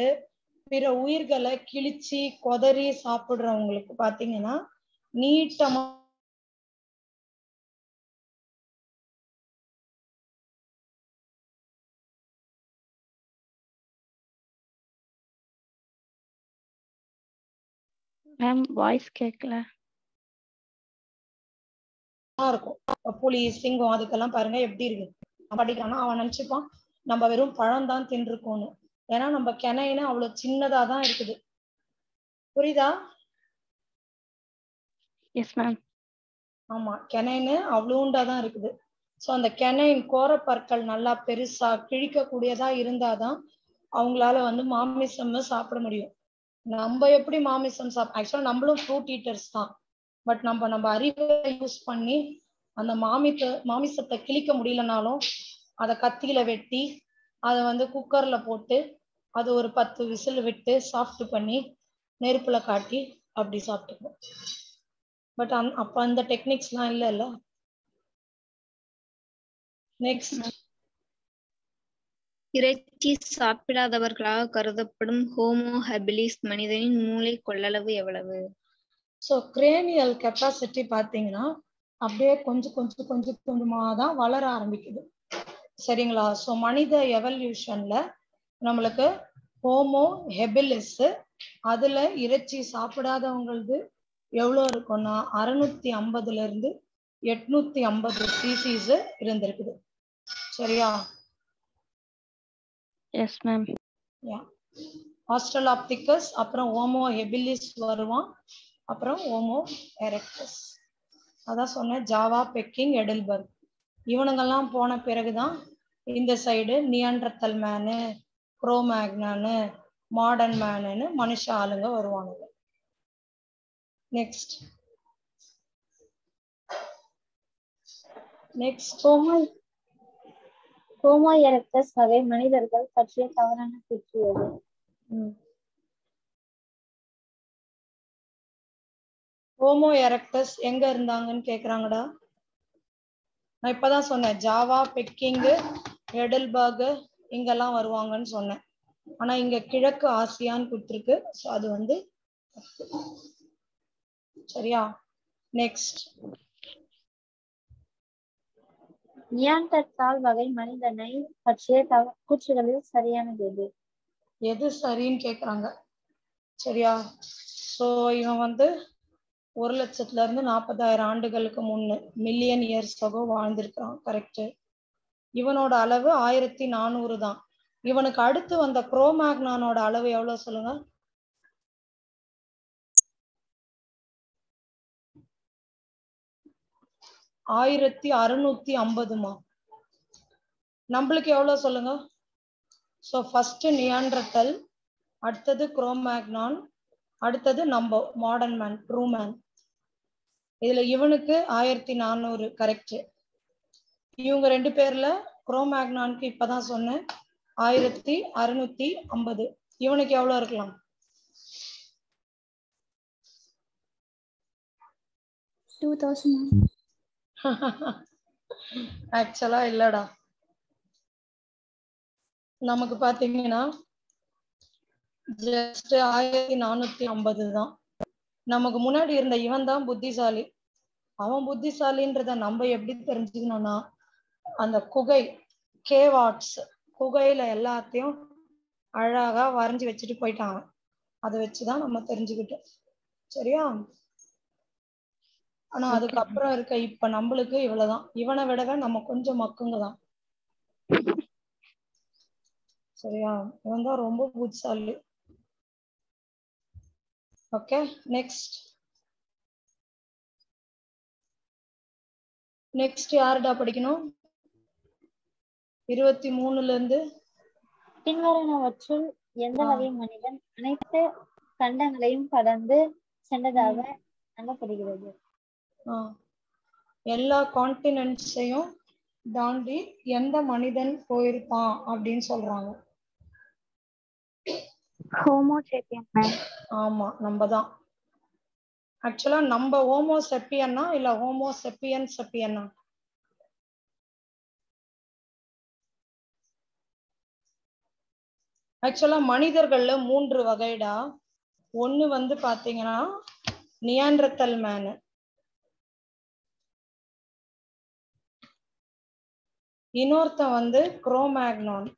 பிற உயிர்களை கிழிச்சு கொதறி சாப்பிடுறவங்களுக்கு பாத்தீங்கன்னா நீட்டமா மேம் வாய்ஸ் கேட்கல இருக்கும். புலி சிங்கம் அதுக்கெல்லாம் பாருங்க எப்படி இருக்கு. அவன் படிக்கிறான்னா அவன் நினைச்சுப்பான் நம்ம வெறும் பழம் தான் தின்றுருக்கோம்னு. ஏன்னா நம்ம கிணையினா அவ்வளவு சின்னதா தான் இருக்குது. புரியுதா? எஸ் மேம் ஆமா கெனைன்னு அவ்வளோண்டா தான் இருக்குது. ஸோ அந்த கெனைன் கோரப்பற்கள் நல்லா பெருசா கிழிக்கக்கூடியதா இருந்தாதான் அவங்களால வந்து மாமிசம் சாப்பிட முடியும். நம்ம எப்படி மாமிசம் சாப் ஆக்சுவலா நம்மளும் ஃப்ரூட் ஈட்டர்ஸ் தான். பட் நம்ம நம்ம அறிவை யூஸ் பண்ணி அந்த மாமித்த மாமிசத்தை கிழிக்க முடியலனாலும் அதை கத்தியில வெட்டி அதை வந்து குக்கர்ல போட்டு அது ஒரு பத்து விசில் விட்டு சாஃப்ட் பண்ணி நெருப்புல காட்டி அப்படி சாப்பிட்டுப்போம். பட் அந் அப்ப அந்த டெக்னிக்ஸ்லாம் இல்லைல்ல நெக்ஸ்ட் இறைச்சி சாப்பிடாதவர்களாக கருதப்படும் ஹோமோ ஹபிலிஸ் மனிதனின் மூளை கொள்ளளவு எவ்வளவு? ஸோ கிரேனியல் கெப்பாசிட்டி பார்த்தீங்கன்னா அப்படியே கொஞ்சம் கொஞ்சம் கொஞ்சம் கொஞ்சமா தான் வளர ஆரம்பிக்குது. சரிங்களா? ஸோ மனித எவல்யூஷன்ல நம்மளுக்கு ஹோமோ ஹெபிலிஸ் அதுல இறைச்சி சாப்பிடாதவங்களது எவ்வளோ இருக்கும்னா அறுநூத்தி ஐம்பதுல இருந்து எட்நூத்தி ஐம்பது ஸ்பீசிஸ் இருந்திருக்குது. சரியா? எஸ் மேம் ஆஸ்ட்ரலாப்டிகஸ் அப்புறம் ஓமோ ஹெபிலிஸ் வருவான். அப்புறம் ஓமோ எரெக்டஸ் அதான் சொன்னேன் ஜாவா பெக்கிங் எடில்பர்க் இவனுங்கெல்லாம் போன பிறகுதான் இந்த side Neanderthal man Cro-Magnon modern மேனுன்னு மனுஷ ஆளுங்க வருவானுங்க. Next next Homo Homo erectus வகை மனிதர்கள் பற்றிய தவறான கூற்று எது? ஹோமோ எரக்டஸ் எங்க இருந்தாங்கன்னு கேக்குறாங்கடா? நான் இப்பதான் சொன்னேன் ஜாவா பெக்கிங்கு எடல்பர்க் இங்கெல்லாம் வருவாங்கன்னு சொன்னேன். ஆனா இங்க கிழக்கு ஆசியான்னு கொடுத்துருக்கு. ஸோ அது வந்து. சரியா? நெக்ஸ்ட் நியாண்டர்தால் வகை மனிதனை பற்றிய கூற்றுகளில் சரியானது எது? எது சரின்னு கேக்குறாங்க. சரியா? சோ இவன் வந்து ஒரு லட்சத்துல இருந்து நாற்பதாயிரம் ஆண்டுகளுக்கு முன்னு மில்லியன் இயர்ஸ் ஆகோ வாழ்ந்திருக்கிறான் கரெக்ட் இவனோட அளவு ஆயிரத்தி நானூறு தான். இவனுக்கு அடுத்து வந்த குரோமேக்னானோட அளவு எவ்வளவு சொல்லுங்க? ஆயிரத்தி அறுநூத்தி ஐம்பதுமா? நம்மளுக்கு எவ்வளவு சொல்லுங்க? ஸோ ஃபர்ஸ்ட் நியாண்ட்ரத்தல் அடுத்தது குரோமேக்னான் அடுத்தது நம்ம மாடர்ன் மேன் ட்ரூ மேன் இதுல இவனுக்கு ஆயிரத்தி நானூறு கரெக்ட் இவங்க ரெண்டு பேர்ல குரோமேக்னானுக்கு இப்பதான் சொன்னேன். ஆயிரத்தி அறுநூத்தி ஐம்பது. இவனுக்கு எவ்வளவு இருக்கலாம்? ஆக்சுவலா இல்லடா. நமக்கு பாத்தீங்கன்னா ஜஸ்ட் ஆயிரத்தி நானூத்தி ஐம்பது தான் நமக்கு முன்னாடி இருந்த இவன் தான் புத்திசாலி. அவன் புத்திசாலின்றத நம்ம எப்படி தெரிஞ்சுக்கணும்னா அந்த குகை கேவாட்ஸ் குகையில எல்லாத்தையும் அழகா வரைஞ்சி வச்சுட்டு போயிட்டான் அவன். அதை வச்சுதான் நம்ம தெரிஞ்சுக்கிட்டோம். சரியா? ஆனா அதுக்கப்புறம் இருக்க இப்ப நம்மளுக்கு இவ்வளவுதான். இவனை விடவே நம்ம கொஞ்சம் மக்குங்க தான் சரியா? இவன் தான் ரொம்ப புத்திசாலி. ஓகே நெக்ஸ்ட் நெக்ஸ்ட் யாருடா படிக்கணும்? இருபத்தி மூணுல இருந்து பின்வருவனவற்றுள் எந்த. வகை மனிதன் அனைத்து கண்டங்களையும் கடந்து சென்றதாக நம்பப்படுகிறது. எல்லா கான்டினென்ட்ஸையும் தாண்டி எந்த மனிதன் போயிருப்பான் அப்படின்னு சொல்றாங்க. Homo sapien ma'am. ஆமா நம்ம தான் ஆக்சுவலா நம்ம ஹோமோ செப்பியன்னா இல்ல ஹோமோ செப்பியன் செப்பியன்னா ஆக்சுவலா மனிதர்கள்ல மூன்று வகைடா. ஒண்ணு வந்து பாத்தீங்கன்னா நியான்றத்தல் மேனு இன்னொருத்தன் வந்து குரோமேக்னான்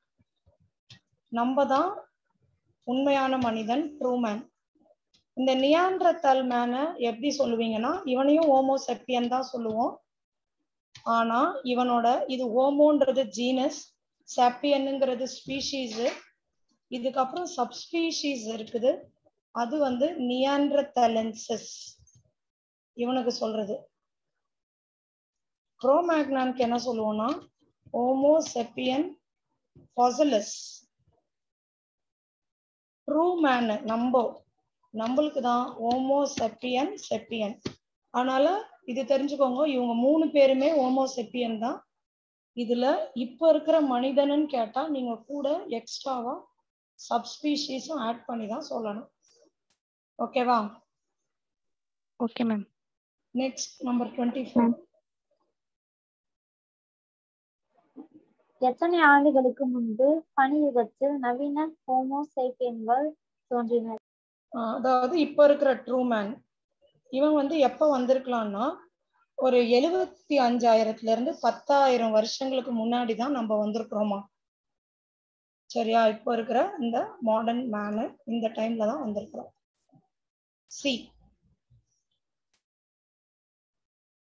நம்ம தான் உண்மையான மனிதன் ட்ரூமேன் இந்த நியாண்ட்ரத்தல் மேனை எப்படி சொல்லுவீங்கன்னா இவனையும் ஓமோ செப்பியன் தான் சொல்லுவோம். ஆனா இவனோட இது ஓமோன்றது ஜீனஸ் செப்பியனுங்கிறது ஸ்பீஷீஸ். இதுக்கப்புறம் சப்ஸ்பீஷீஸ் இருக்குது. அது வந்து நியாண்ட்ரத்தலன்சஸ் இவனுக்கு சொல்றது. குரோமேக்னானுக்கு என்ன சொல்லுவோம்னா Homo sapiens fossilis true man நம்ம நம்மளுக்கு தான் ஹோமோ செப்பியன் செப்பியன் அதனால இது தெரிஞ்சுக்கோங்க இவங்க மூணு பேருமே ஹோமோ செப்பியன் தான். இதுல இப்ப இருக்கிற மனிதனுன்னு கேட்டா நீங்க கூட எக்ஸ்ட்ராவா சப்ஸ்பீஷீஸும் ஆட் பண்ணி தான் சொல்லணும். ஓகேவா okay ma'am next number twenty four எத்தனை ஆண்டுகளுக்கு முன்பு பனியுகத்தில் நவீன ஹோமோ சேப்பியன்கள் தோன்றினர் அதாவது இப்ப இருக்கிற ட்ரூமேன் இவன் வந்து எப்ப வந்திருக்கலாம்னா ஒரு எழுபத்தி அஞ்சாயிரத்துல இருந்து பத்தாயிரம் வருஷங்களுக்கு முன்னாடி தான் நம்ம வந்திருக்கிறோமா? சரியா? இப்போ இருக்கிற இந்த மாடர்ன் மேனு இந்த டைம்ல தான் வந்திருக்கிறோம் சி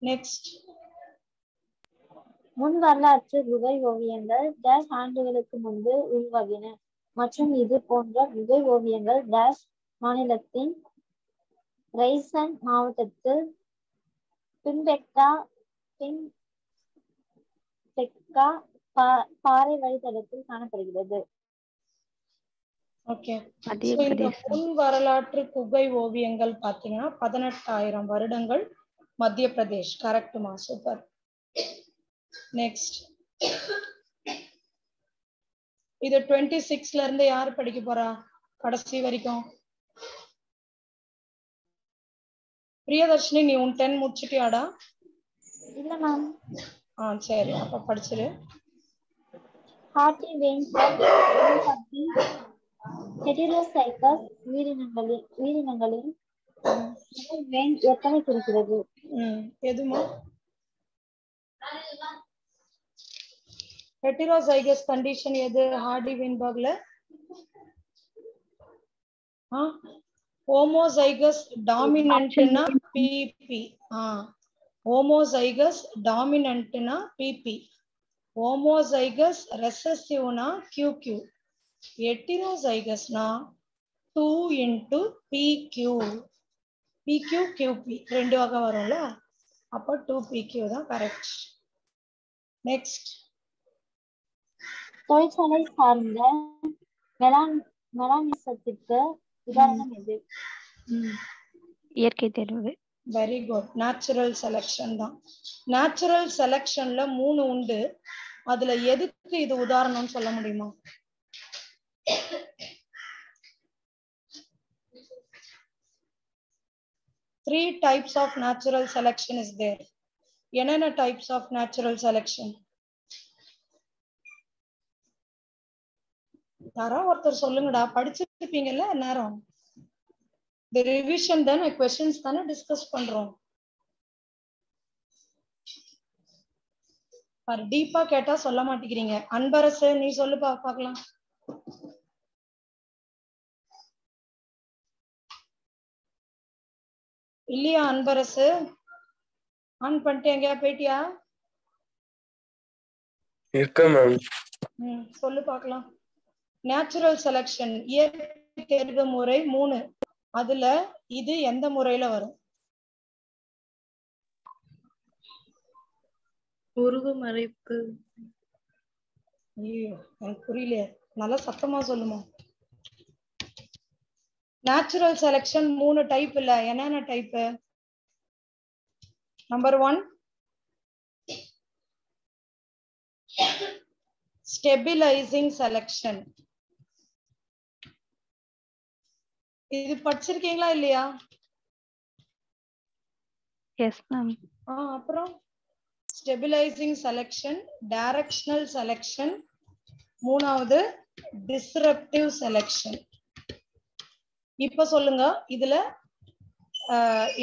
நெக்ஸ்ட் முன் வரலாற்று குகை ஓவியங்கள் டேஷ் ஆண்டுகளுக்கு முன்பு உருவாகின மற்றும் இது போன்ற குகை ஓவியங்கள் டேஷ் மாநிலத்தின் ரைசன் மாவட்டத்தில் பின்பெக்டா பின் பெக்கா பா- பாறை வழித்தடத்தில் காணப்படுகிறது. முன் வரலாற்று குகை ஓவியங்கள் பாத்தீங்கன்னா பதினெட்டாயிரம் வருடங்கள் மத்திய பிரதேஷ். கரெக்டுமா சூப்பர் நெக்ஸ்ட் இது டுவெண்ட்டி சிக்ஸ்ல இருந்து யார் படிக்க போறா? கடைசி வரைக்கும். பிரியதர்ஷினி நீ உன் டென் முடிச்சிட்டியாடா இல்ல மேம் ஆ சரி அப்ப படிச்சிரு. ஹார்டி வெயின்கள் ஹெட்டிரோசைக்கஸ் உயிரினங்களில் உயிரினங்களின் வெயின் எத்தனை குறிக்கிறது? எதுமா ஹெட்டிரோசைகஸ் கண்டிஷன் எது? ஹார்டி வின்பர்க்ல ஹோமோசைகஸ் டாமினன்ட்னா பிபி ஆ. ஹோமோசைகஸ் டாமினன்ட்னா பிபி ஹோமோசைகஸ் ரெசசிவ்னா QQ எட்டிரோசைகஸ்னா two into PQ PQ QP ரெண்டு வகை வரும்ல? அப்போ டூ பிக்யூ தான் கரெக்ட் நெக்ஸ்ட் தொழிற்சாலை சார்ந்த மெலான் மெலானிசத்திற்கு உதாரணம் எது இயற்கை தேர்வு. வெரி குட் நேச்சுரல் செலெக்ஷன் தான். நேச்சுரல் செலெக்ஷன்ல மூணு உண்டு. அதுல எதுக்கு இது உதாரணம் சொல்ல முடியுமா? Three types of natural selection is there என்னென்ன டைப்ஸ் ஆஃப் நேச்சுரல் செலெக்ஷன் யாரோ ஒருத்தர் சொல்லுங்கடா படிச்சிருப்பீங்கல்ல நேரம் இந்த ரிவிஷன் தானே கொஸ்டின்ஸ் தானே டிஸ்கஸ் பண்றோம். பாரு டீப்பா கேட்டா சொல்ல மாட்டேங்கிறீங்க. அன்பரசு நீ சொல்லுப்பா பார்க்கலாம் இல்லையா அன்பரசு? ஆன் பண்ணிட்டு எங்கேயா போயிட்டியா? இருக்க மேம். ம் சொல்லு பார்க்கலாம் நேச்சுரல் செலெக்ஷன் இயற்கை தேர்வு முறை மூணு. அதுல இது எந்த முறையில வரும்? உருவமறைப்பு ஐயோ எனக்கு புரியலையே. நல்லா சத்தமா சொல்லுமா? நேச்சுரல் செலெக்ஷன் மூணு டைப் இல்ல. என்னென்ன type number one stabilizing selection இது படிச்சிருக்கீங்களா இல்லையா? எஸ் மேம் ஆ அப்புறம் ஸ்டெபிலைசிங் செலெக்ஷன் டைரக்ஷனல் செலெக்ஷன் மூணாவது டிஸ்ரப்டிவ் செலெக்ஷன் இப்ப சொல்லுங்க இதுல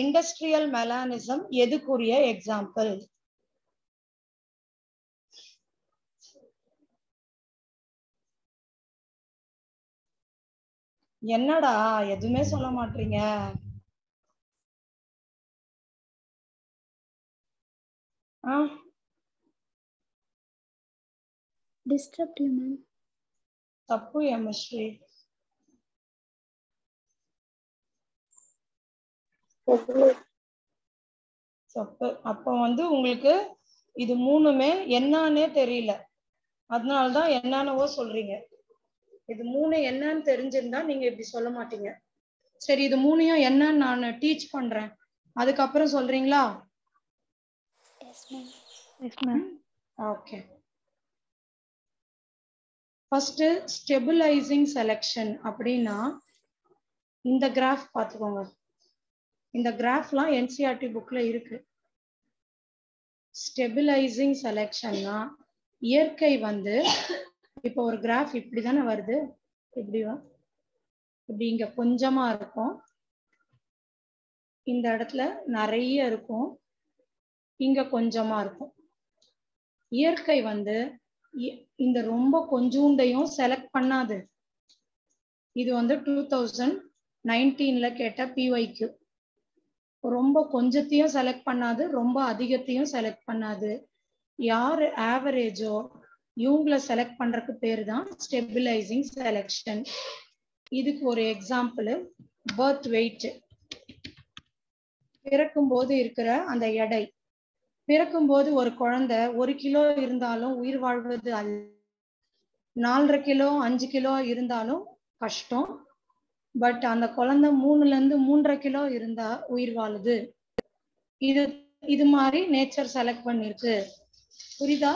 இண்டஸ்ட்ரியல் மெலானிசம் எதுக்குரிய எக்ஸாம்பிள் என்னடா எதுவுமே சொல்ல மாட்டீங்க. மேம் தப்பு எம்எஸ்ரீ தப்பு. அப்போ வந்து உங்களுக்கு இது மூணுமே என்னன்னே தெரியல. அதனாலதான் என்னன்னவோ சொல்றீங்க. இது மூணு என்னன்னு தெரிஞ்சிருந்தா நீங்க இப்படி சொல்ல மாட்டீங்க. சரி இது மூணையும் என்னன்னு நான் டீச் பண்றேன். அதுக்கப்புறம் சொல்றீங்களா? Yes ma'am yes ma'am okay first stabilising selection அப்படின்னா இந்த கிராஃப் பார்த்துக்கோங்க. இந்த கிராஃப்லாம் என்சிஆர்டி புக்ல இருக்கு. ஸ்டெபிலைசிங் செலெக்ஷன்னா இயற்கை வந்து இப்போ ஒரு கிராஃப் இப்படி தானே வருது? இப்படி இப்படி இங்க கொஞ்சமா இருக்கும். இந்த இடத்துல நிறைய இருக்கும். இங்க கொஞ்சமா இருக்கும். இயற்கை வந்து இ- இந்த ரொம்ப கொஞ்சூண்டையும் செலக்ட் பண்ணாது. இது வந்து டூ தௌசண்ட் நைன்டீன்ல கேட்ட பிஒய்க்கு ரொம்ப கொஞ்சத்தையும் செலக்ட் பண்ணாது ரொம்ப அதிகத்தையும் செலக்ட் பண்ணாது. யார் ஆவரேஜோ இவங்கள செலக்ட் பண்றதுக்கு பேர் தான் ஸ்டெபிலைசிங் செலெக்ஷன் இதுக்கு ஒரு எக்ஸாம்பிள் பர்த் வெயிட் பிறக்கும் போது இருக்கிற அந்த எடை. பிறக்கும் போது ஒரு குழந்தை ஒரு கிலோ இருந்தாலும் உயிர் வாழ்வது அல்ல. நாலரை கிலோ அஞ்சு கிலோ இருந்தாலும் கஷ்டம். பட் அந்த குழந்தை மூணுல இருந்து மூன்றரை கிலோ இருந்தா உயிர் வாழுது. இது இது மாதிரி நேச்சர் செலக்ட் பண்ணிருக்கு. புரியுதா?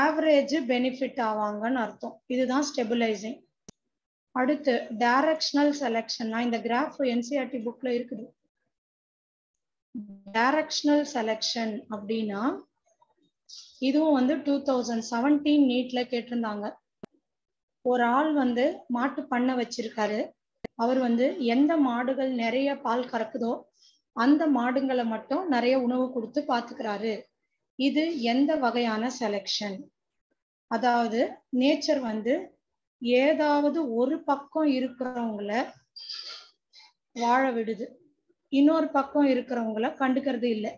ஆவரேஜ் பெனிஃபிட் ஆவாங்கன்னு அர்த்தம். இதுதான் ஸ்டெபிலைசிங் அடுத்து டைரக்ஷனல் செலெக்ஷன்னா இந்த கிராஃப் என்சிஆர்டி புக்ல இருக்குது. டைரக்ஷனல் செலெக்ஷன் அப்படின்னா இதுவும் வந்து டூ தௌசண்ட் செவன்டீன் நீட்ல கேட்டிருந்தாங்க. ஒரு ஆள் வந்து மாட்டு பண்ணை வச்சிருக்காரு. அவர் வந்து எந்த மாடுகள் நிறைய பால் கறக்குதோ அந்த மாடுங்களை மட்டும் நிறைய உணவு கொடுத்து பாத்துக்கிறாரு. இது எந்த வகையான செலெக்ஷன் அதாவது நேச்சர் வந்து ஏதாவது ஒரு பக்கம் இருக்கிறவங்கள வாழ விடுது. இன்னொரு பக்கம் இருக்கிறவங்கள கண்டுக்கிறது இல்லை.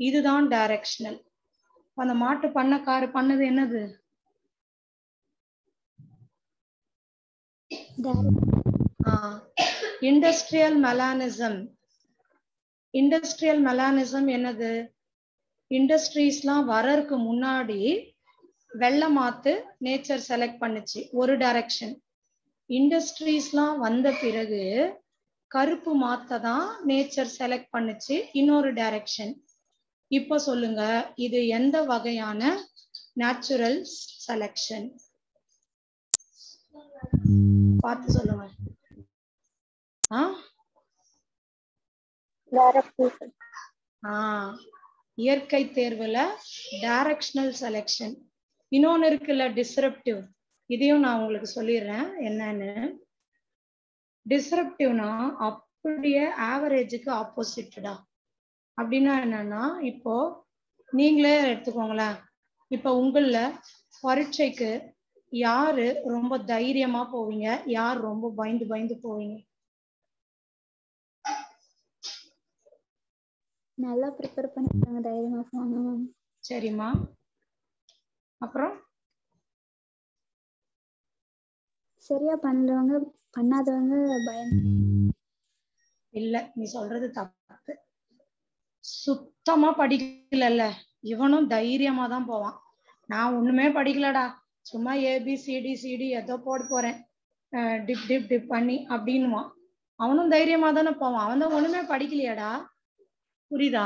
இதுதான் டைரக்ஷனல் அந்த மாட்டு பண்ணக்காரு பண்ணது என்னது? இண்டஸ்ட்ரியல் மெலானிசம் இண்டஸ்ட்ரியல் மெலானிசம் என்னது? இண்டஸ்ட்ரீஸ்லாம் வரருக்கு முன்னாடி வெள்ளை மாத்து நேச்சர் செலக்ட் பண்ணுச்சு. ஒரு டைரக்ஷன் இண்டஸ்ட்ரீஸ்லாம் வந்த பிறகு கருப்பு மாத்த தான் நேச்சர் செலக்ட் பண்ணுச்சு. இன்னொரு டைரக்ஷன் இப்போ சொல்லுங்க இது எந்த வகையான நேச்சுரல் செலக்ஷன் பார்த்து சொல்லுங்க. ஆ. இயற்கை தேர்வுல டைரக்ஷனல் செலெக்ஷன் இன்னொன்னு இருக்குல்ல டிஸ்ரப்டிவ் இதையும் நான் உங்களுக்கு சொல்லிடுறேன். என்னன்னு? டிஸ்ரப்டிவ்னா அப்படியே ஆவரேஜுக்கு ஆப்போசிட்டடா அப்படின்னா என்னன்னா இப்போ நீங்களே எடுத்துக்கோங்களேன். இப்போ உங்கள பரீட்சைக்கு யாரு ரொம்ப தைரியமா போவீங்க? யார் ரொம்ப பயந்து பயந்து போவீங்க? நல்லா ப்ரிப்பேர் பண்ணிருக்காங்க தைரியமா போவாங்க மேம் சரிம்மா. அப்புறம்? சரியா பண்றவங்க பண்ணாதவங்க பயம் இல்ல நீ சொல்றது தப்பு. சுத்தமா படிக்கலல்ல. இவனும் தைரியமா தான் போவான். நான் ஒண்ணுமே படிக்கலடா. சும்மா ஏபி சிடி சிடி ஏதோ போட போறேன். டிப் டிப் டிப் பண்ணி அப்படின்னுவான். அவனும் தைரியமா தானே போவான். அவன் தான் ஒண்ணுமே படிக்கலையாடா. புரியுதா?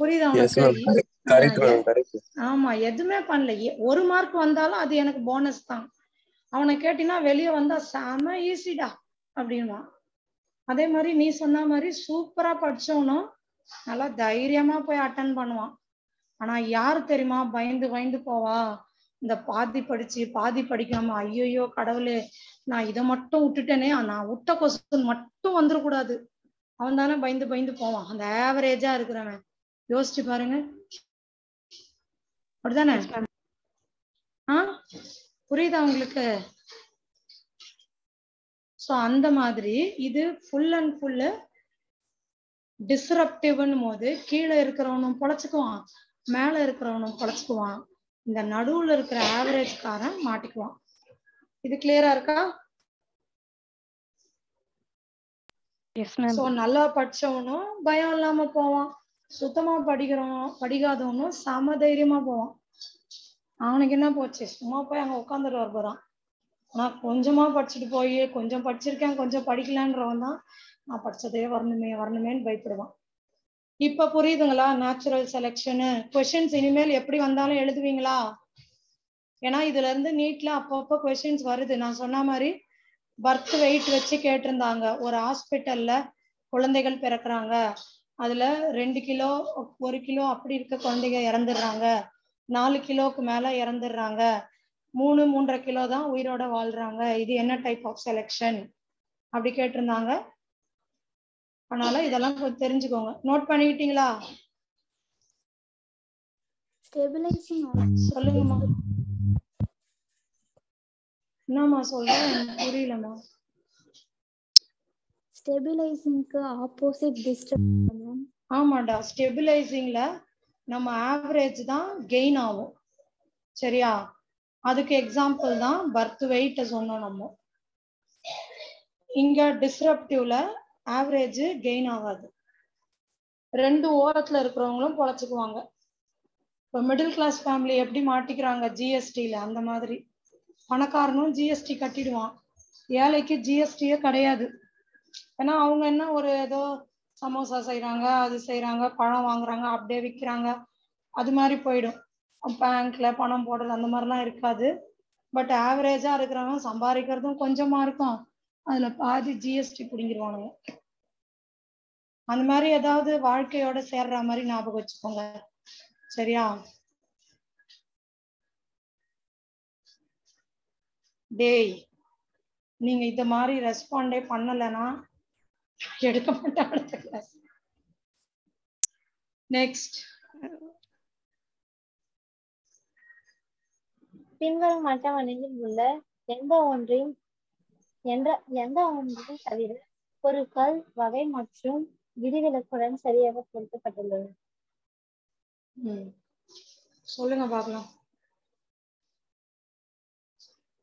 புரியுதா ஆமா எதுவுமே பண்ணல. ஒரு மார்க் வந்தாலும் அது எனக்கு போனஸ் தான். அவனை கேட்டினா வெளியே வந்தா செம ஈஸிடா அப்படின்வான் அதே மாதிரி நீ சொன்ன மாதிரி சூப்பரா படிச்சவனும் நல்லா தைரியமா போய் அட்டன் பண்ணுவான். ஆனா யாரு தெரியுமா? பயந்து பயந்து போவா. இந்த பாதி படிச்சு பாதி படிக்காம ஐயோ கடவுளே நான் இதை மட்டும் விட்டுட்டேனே நான் விட்ட கொஸ்டின் மட்டும் வந்துடக்கூடாது. அவன் தானே பயந்து பயந்து போவான். அந்த ஆவரேஜா இருக்கிறவன். யோசிச்சு பாருங்க. அப்படிதானே ஆ? புரியுதா உங்களுக்கு? சோ அந்த மாதிரி இது ஃபுல் அண்ட் ஃபுல்லு டிஸ்ரப்டிவ்னு போது கீழே இருக்கிறவனும் பொழைச்சுக்குவான். மேல இருக்கிறவனும் பொழைச்சுக்குவான். இந்த நடுவுல இருக்கிற ஆவரேஜ்காரன் மாட்டிக்குவான். இது கிளியரா இருக்கா? சோ நல்லா படிச்சவனும் பயம் இல்லாம போவான். சுத்தமா படிக்கிறோம் படிக்காதவனும் சம தைரியமா போவான். அவனுக்கு என்ன போச்சு? சும்மா போய் அங்க உட்காந்துட்டு போறான். ஆனா கொஞ்சமா படிச்சுட்டு போய் கொஞ்சம் படிச்சிருக்கேன் கொஞ்சம் படிக்கலான்றவன் தான். நான் படிச்சதே வரணுமே வரணுமேன்னு பயப்படுவான். இப்ப புரியுதுங்களா? நேச்சுரல் செலெக்ஷனு கொஷின்ஸ் இனிமேல் எப்படி வந்தாலும் எழுதுவீங்களா? ஏன்னா இதுல இருந்து நீட்ல அப்பப்போ கொஷின்ஸ் வருது. நான் சொன்ன மாதிரி பர்த் வெயிட் வச்சு கேட்டிருந்தாங்க. ஒரு ஹாஸ்பிட்டல்ல குழந்தைகள் பிறக்குறாங்க. அதுல ரெண்டு கிலோ ஒரு கிலோ அப்படி இருக்க குழந்தைங்க இறந்துடுறாங்க. நாலு கிலோக்கு மேல இறந்துடுறாங்க. மூணு மூன்றரை கிலோ தான் உயிரோட வாழ்றாங்க. இது என்ன டைப் ஆஃப் செலெக்ஷன் அப்படி கேட்டிருந்தாங்க. அதனால இதெல்லாம் தெரிஞ்சுக்கோங்க. நோட் பண்ணிக்கிட்டீங்களா? சொல்லுங்கம்மா. என்னம்மா சொல்றேன் எனக்கு புரியலம்மா. ஸ்டெபிலைசிங்க்கு ஆப்போசிட் டிஸ்டர்ப் மேம் ஆமாடா ஸ்டெபிலைசிங்ல நம்ம ஆவரேஜ் தான் கெயின் ஆகும். சரியா? அதுக்கு எக்ஸாம்பிள் தான் பர்த் வெயிட் சொன்னோம் நம்ம. இங்க டிஸ்ரப்டிவ்ல ஆவரேஜ் கெயின் ஆகாது. ரெண்டு ஓரத்துல இருக்கிறவங்களும் பொழைச்சுக்குவாங்க. இப்போ மிடில் கிளாஸ் ஃபேமிலி எப்படி மாட்டிக்கிறாங்க ஜிஎஸ்டில அந்த மாதிரி. பணக்காரனும் ஜிஎஸ்டி கட்டிடுவான். ஏழைக்கு ஜிஎஸ்டியே கிடையாது. ஏன்னா அவங்க என்ன ஒரு ஏதோ சமோசா செய்யறாங்க அது செய்யறாங்க பழம் வாங்குறாங்க அப்படியே விற்கிறாங்க அது மாதிரி போயிடும். பேங்க்ல பணம் போடுறது அந்த மாதிரிலாம் இருக்காது. பட் ஆவரேஜா இருக்கிறவங்க சம்பாதிக்கிறதும் கொஞ்சமா இருக்கும் அதுல பாதி ஜிஎஸ்டி பிடிங்கிருவானுங்க. அந்த மாதிரி ஏதாவது வாழ்க்கையோட சேர்ற மாதிரி ஞாபகம் வச்சுக்கோங்க. சரியா? டேய் நீங்க இந்த மாதிரி ரெஸ்பாண்டே பண்ணலைன்னா எடுக்க மாட்டேன் அடுத்த கிளாஸ் நெக்ஸ்ட் பின்வரும் அட்டவணையில் உள்ள எந்த ஒன்றையும் என்ற எந்த ஒன்றையும் தவிர பொருட்கள் வகை மற்றும் விதிவிலக்குடன் சரியாக பொருத்தப்பட்டுள்ளது. சொல்லுங்க பார்க்கலாம்.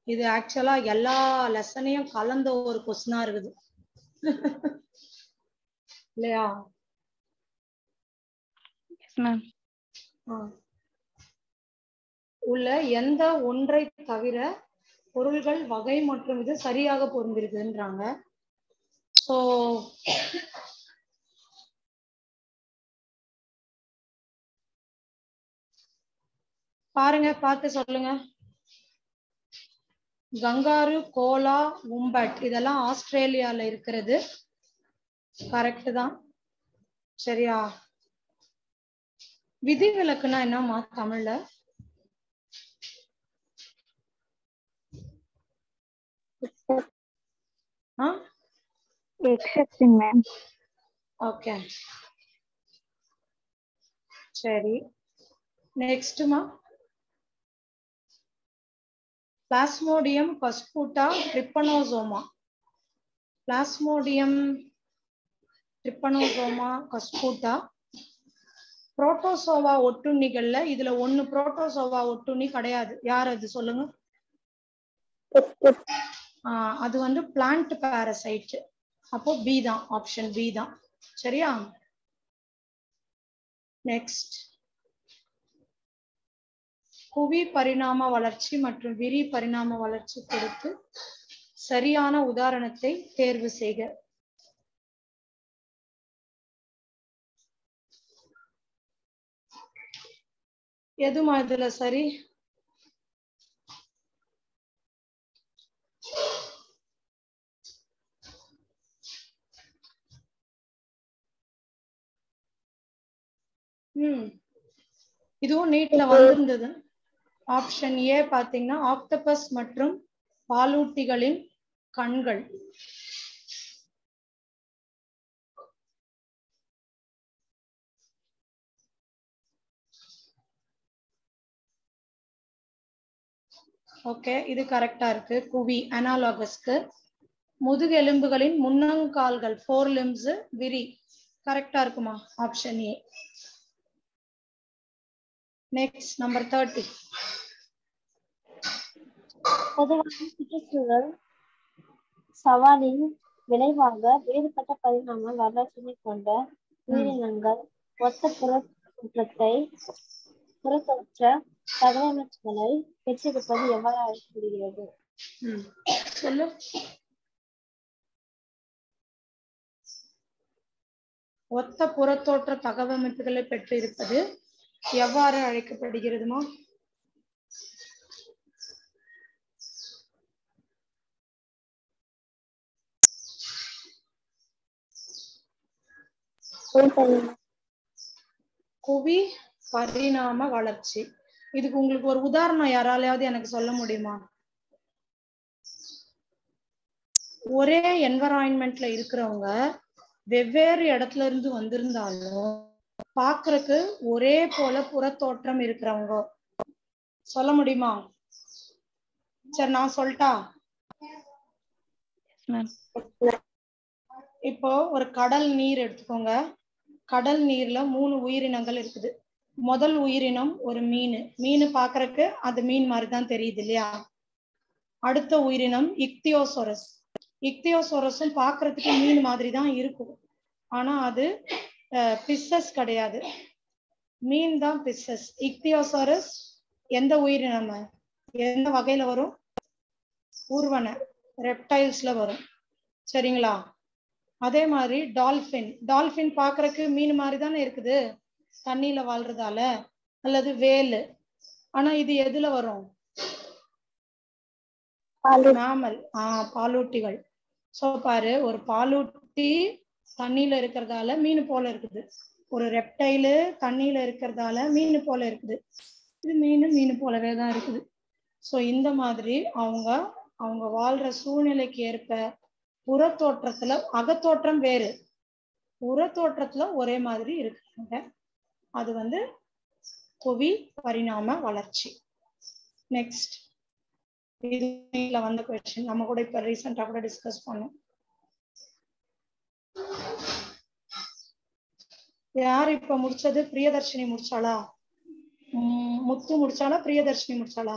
இது ஆக்சுவலா எல்லா லெசனையும் கலந்த ஒரு கொஸ்டினா இருக்குது. இல்லையா. உள்ள எந்த ஒன்றை தவிர பொருள்கள் வகை மற்றும் இது சரியாக பொருந்திருக்குன்றாங்க. ஸோ பாருங்க பார்த்து சொல்லுங்க. கங்காரு கோலா உம்பட் இதெல்லாம் ஆஸ்திரேலியால இருக்கிறது. கரெக்ட் தான். சரியா? விதிவிலக்குனா என்னம்மா தமிழ்ல? எக்ஸப்ஷன் மேம் ஓகே சரி. நெக்ஸ்ட்மா Plasmodium Cuscuta Trypanosoma Plasmodium Trypanosoma Cuscuta protozoa ஒட்டுண்ணிகள்ல இதுல ஒண்ணு புரோட்டோசோவா ஒட்டுண்ணி கிடையாது. யார் அது சொல்லுங்க? ஆஹ் அது வந்து பிளான்ட் பாரசைட் அப்போ பி தான் ஆப்ஷன் பி தான். சரியா? நெக்ஸ்ட் புவி பரிணாம வளர்ச்சி மற்றும் விரி பரிணாம வளர்ச்சி கொடுத்து சரியான உதாரணத்தை தேர்வு செய்க. எதுமா இதுல சரி? ம். இதுவும் நீட்ல வந்திருந்தது. ஆப்ஷன் ஏ பாத்தீங்கன்னா ஆக்டோபஸ் மற்றும் பாலூட்டிகளின் கண்கள். ஓகே இது கரெக்டா இருக்கு. குவி அனாலாகஸ்க்கு முதுகெலும்புகளின் முன்னங்கால்கள் ஃபோர் லிம்ஸ் விரி. கரெக்டா இருக்குமா? Option A next number thirty பொதுவாக சுற்றுச்சூழல் சவாலின் விளைவாக வேறுபட்ட பரிணாம வரலாற்றினை கொண்ட உயிரினங்கள் ஒத்த புறத்தோற்றத்தை புறத்தோற்ற தகவமைப்புகளை பெற்றிருப்பது எவ்வாறு அழைக்கப்படுகிறது சொல்லு. ஒத்த புறத்தோற்ற தகவமைப்புகளை பெற்றிருப்பது எவ்வாறு அழைக்கப்படுகிறதுமா? குவி பரிணாம வளர்ச்சி. இதுக்கு உங்களுக்கு ஒரு உதாரணம் யாராலையாவது எனக்கு சொல்ல முடியுமா? ஒரே என்வரான்மெண்ட்ல இருக்கிறவங்க வெவ்வேறு இடத்துல இருந்து வந்திருந்தாலும் பாக்குறதுக்கு ஒரே போல புறத்தோற்றம் இருக்கிறவங்க. சொல்ல முடியுமா? சரி நான் சொல்லட்டா இப்போ ஒரு கடல் நீர் எடுத்துக்கோங்க. கடல் நீர்ல மூணு உயிரினங்கள் இருக்குது. முதல் உயிரினம் ஒரு மீன். மீன் பாக்குறதுக்கு அது மீன் மாதிரி தான் தெரியுது இல்லையா? அடுத்த உயிரினம் இக்தியோசோரஸ். இக்தியோசோரஸும் பாக்குறதுக்கு மீன் மாதிரி தான் இருக்கும். ஆனா அது பிஸ்ஸஸ் கிடையாது. மீன் தான் பிஸ்ஸஸ். இக்தியோசோரஸ் எந்த உயிரினம்? எந்த வகையில வரும்? ஊர்வன ரெப்டைல்ஸ்ல வரும். சரிங்களா? அதே மாதிரி டால்பின் டால்பின் பாக்குறதுக்கு மீன் மாதிரி தானே இருக்குது? தண்ணியில வாழ்றதால அல்லது வேலு. ஆனா இது எதுல வரும்? மேமல் ஆஹ் பாலூட்டிகள். சோ பாரு ஒரு பாலூட்டி தண்ணியில இருக்கிறதால மீன் போல இருக்குது. ஒரு ரெப்டைலு தண்ணியில இருக்கிறதால மீன் போல இருக்குது. இது மீன் மீன் போலவே தான் இருக்குது. சோ இந்த மாதிரி அவங்க அவங்க வாழ்ற சூழ்நிலைக்கு ஏற்ப புறத்தோற்றத்துல அகத்தோற்றம் வேறு. புறத்தோற்றத்துல ஒரே மாதிரி இருக்காங்க. அது வந்து புவி பரிணாம வளர்ச்சி. நெக்ஸ்ட் இதுல வந்த கொஸ்டின் நம்ம கூட இப்ப ரீசெண்டா கூட டிஸ்கஸ் பண்ணோம். யார் இப்ப முடிச்சது? பிரியதர்ஷினி முடிச்சாளா? முத்து முடிச்சாளா? பிரியதர்ஷினி முடிச்சாளா?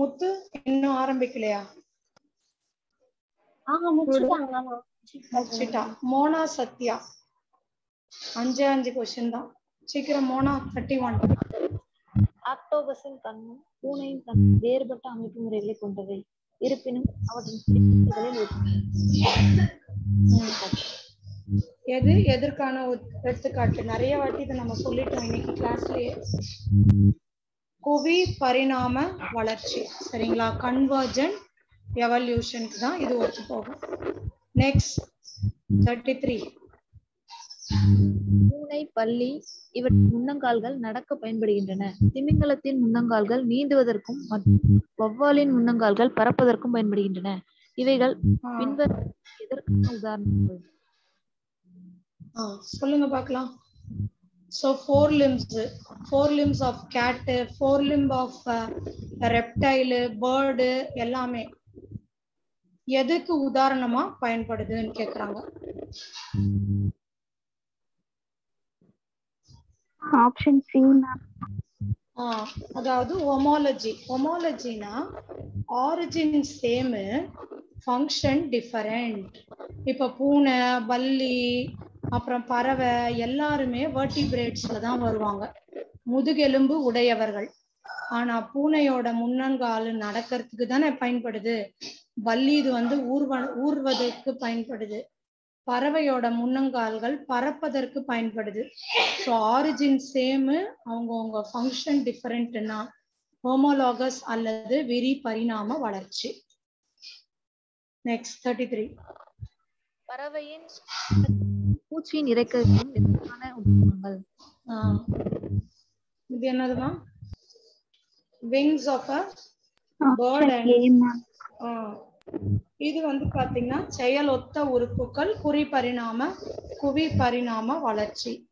முத்து இன்னும் ஆரம்பிக்கலையா? முடிச்சிட்டா. மோனா சத்யா. அஞ்சே அஞ்சு கொஸ்டின் தான். சீக்கிரம் மோனா தேர்ட்டி ஒன் ஆக்டோபஸின் கண்ணும் பூனையின் கண்ணும் வேறுபட்ட அமைப்பு முறைகளை கொண்டவை. இருப்பினும் அவற்றின் எது எதற்கான எடுத்துக்காட்டு? நிறைய வாட்டி இதை நம்ம சொல்லிட்டோம் இன்னைக்கு கிளாஸ்லயே குவி பரிணாம வளர்ச்சி. சரிங்களா? கன்வர்ஜென்ட் எவல்யூஷனுக்கு தான் இது ஒத்து போகும். நெக்ஸ்ட் தேர்ட்டி த்ரீ பூனை பல்லி இவற்றின் முன்னங்கால்கள் நடக்க பயன்படுகின்றன. திமிங்கலத்தின் முன்னங்கால்கள் நீந்துவதற்கும் மற்றும் வௌவாலின் முன்னங்கால்கள் பறப்பதற்கும் பயன்படுகின்றன. இவைகள் பின்வரும் எதற்கான உதாரணங்கள்? சொல்லுங்க பார்க்கலாம் so four limbs four limbs of cat four limb of reptile bird எல்லாமே எதுக்கு உதாரணமா பயன்படுதுன்னு கேக்குறாங்க? ஆப்ஷன் சி மேம் அதாவது ஒமாலஜி ஒமாலஜினா ஆரிஜின் சேம் ஃபங்க்ஷன் டிஃபரெண்ட் இப்ப பூனை பல்லி அப்புறம் பறவை எல்லாருமே வேர்டிபிரேட்ஸ்ல தான் வருவாங்க. முதுகெலும்பு உடையவர்கள். ஆனா பூனையோட முன்னங்கால் நடக்கிறதுக்கு தானே பயன்படுது. வள்ளி இது வந்து ஊர்வ ஊர்வதற்கு பயன்படுது. பறவையோட முன்னங்கால்கள் பறப்பதற்கு பயன்படுது. ஸோ ஆரிஜின் சேமு அவங்கவுங்க ஃபங்க்ஷன் டிஃபரெண்ட்னா ஹோமோலாகஸ் அல்லது விரி பரிணாம வளர்ச்சி. நெக்ஸ்ட் தேர்ட்டி த்ரீ பறவையின் பூச்சியின் எதற்கான உதாரணங்கள் இது என்னதுமா விங்ஸ் ஆஃப் அ. இது வந்து பாத்தீங்கன்னா செயலொத்த உறுப்புகள் குறி பரிணாம குவி பரிணாம வளர்ச்சி.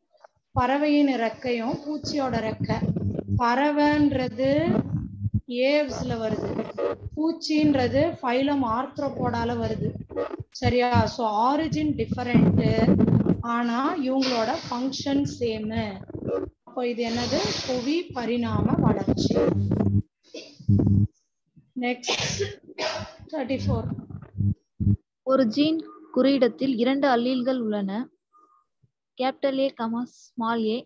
பறவையின் ரெக்கையும் பூச்சியோட ரெக்கை பறவைன்றது ஏவ்ஸ்ல வருது. பூச்சின்றது ஃபைலம் ஆர்த்ரோபோடால வருது. சரியா? ஸோ ஆரிஜின் டிஃபரெண்ட் ஆனா இவங்களோட ஃபங்க்ஷன் சேமு அப்போ இது என்னது? புவி பரிணாம வளர்ச்சி. நெக்ஸ்ட் தேர்ட்டி ஃபோர் ஒரு ஜீன் குறியிடத்தில் இரண்டு அல்லீல்கள் உள்ளன. Capital A comma small A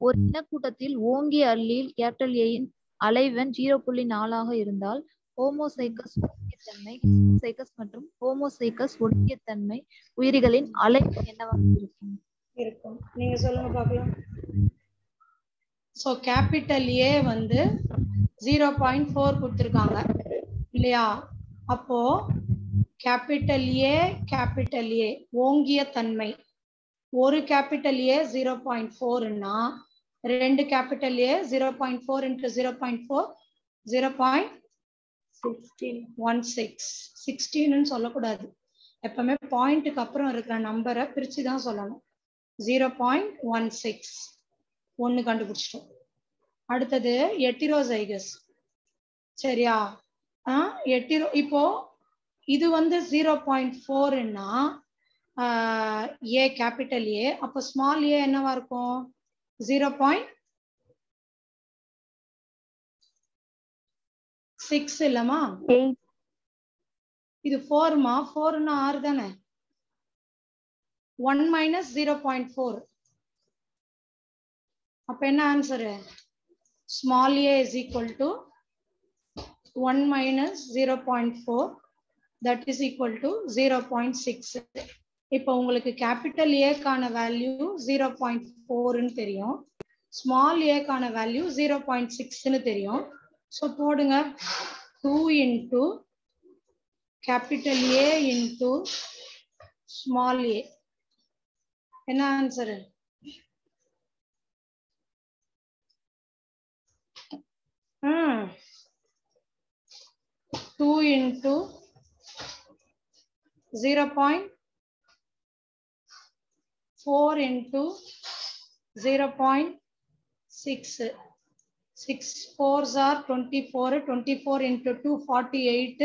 ஒரு இனக்கூட்டத்தில் ஓங்கிய அல்லீல் கேபிட்டல் ஏயின் அலைவன் ஜீரோ புள்ளி நாலாக இருந்தால் ஹோமோசைக்கஸ் ஒடுங்கியத்தன்மை சைக்கஸ் மற்றும் ஹோமோசைக்கஸ் ஒடுங்கியத்தன்மை உயிரிகளின் அலைவன் என்னவாக இருக்கும்? இருக்கும். நீங்க சொல்லுங்க பார்க்கலாம். ஸோ கேபிட்டல் ஏ வந்து ஜீரோ பாயிண்ட் ஃபோர் கொடுத்துருக்காங்க. இல்லையா? அப்போ கேபிட்டல் ஏ கேபிட்டல் ஏ ஓங்கிய தன்மை ஒரு கேபிட்டல் ஏ ஜீரோ பாயிண்ட் ஃபோர்னா ரெண்டு capital A zero point four into zero point four zero point one six சிக்ஸ்டீன்னு சொல்லக்கூடாது. எப்பவுமே பாயிண்ட்டுக்கு அப்புறம் இருக்கிற நம்பரை பிரிச்சு தான் சொல்லணும். ஜீரோ பாயிண்ட் ஒன் சிக்ஸ் ஒன்று கண்டுபிடிச்சிட்டோம். அடுத்தது எட்டிரோசைகஸ் சரியா? ஆ எட்டிரோ இப்போ இது வந்து ஜீரோ பாயிண்ட் ஃபோர்னா ஏ கேபிட்டல் ஏ அப்போ ஸ்மால் ஏ என்னவா இருக்கும்? ஜீரோ பாயிண்ட் சிக்ஸ் இல்லம்மா? எயிட் இது ஃபோர்மா ஃபோர்னா ஆறு தானே? One minus zero point four அப்ப என்ன answer small A is equal to one minus zero point four that is equal to zero point six இப்போ உங்களுக்கு கேபிட்டல் ஏக்கான வேல்யூ ஜீரோ பாயிண்ட் ஃபோர்னு தெரியும். ஸ்மால் ஏக்கான வேல்யூ ஜீரோ பாயிண்ட் சிக்ஸ்னு தெரியும். ஸோ போடுங்க. Two into capital A into small A என்ன ஆன்சரு ம் two into zero point four into zero point six six fours are twenty four twenty four into two forty eight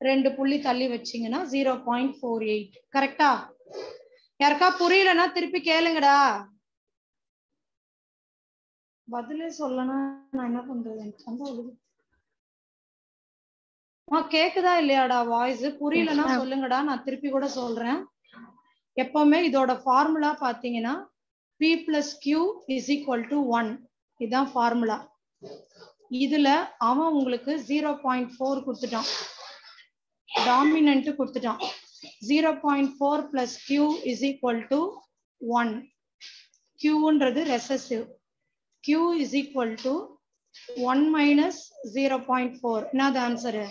ரெண்டு புள்ளி தள்ளி வச்சீங்கன்னா zero point four eight கரெக்டா யாருக்கா புரியலன்னா திருப்பி கேளுங்கடா. பதிலே சொல்லனா நான் என்ன பண்றது? எனக்கு வந்து கேக்குதா இல்லையாடா வாய்ஸ் புரியலன்னா சொல்லுங்கடா நான் திருப்பி கூட சொல்றேன். எப்பவுமே இதோட ஃபார்முலா பாத்தீங்கன்னா P plus Q is equal to one இதுதான் ஃபார்முலா இதுல அவன் உங்களுக்கு ஜீரோ பாயிண்ட் ஃபோர் கொடுத்துட்டான். டாமினன்ட் கொடுத்துட்டான். Zero point four plus Q is equal to one கியூன்றது recessive Q is equal to one minus zero point four என்னது answer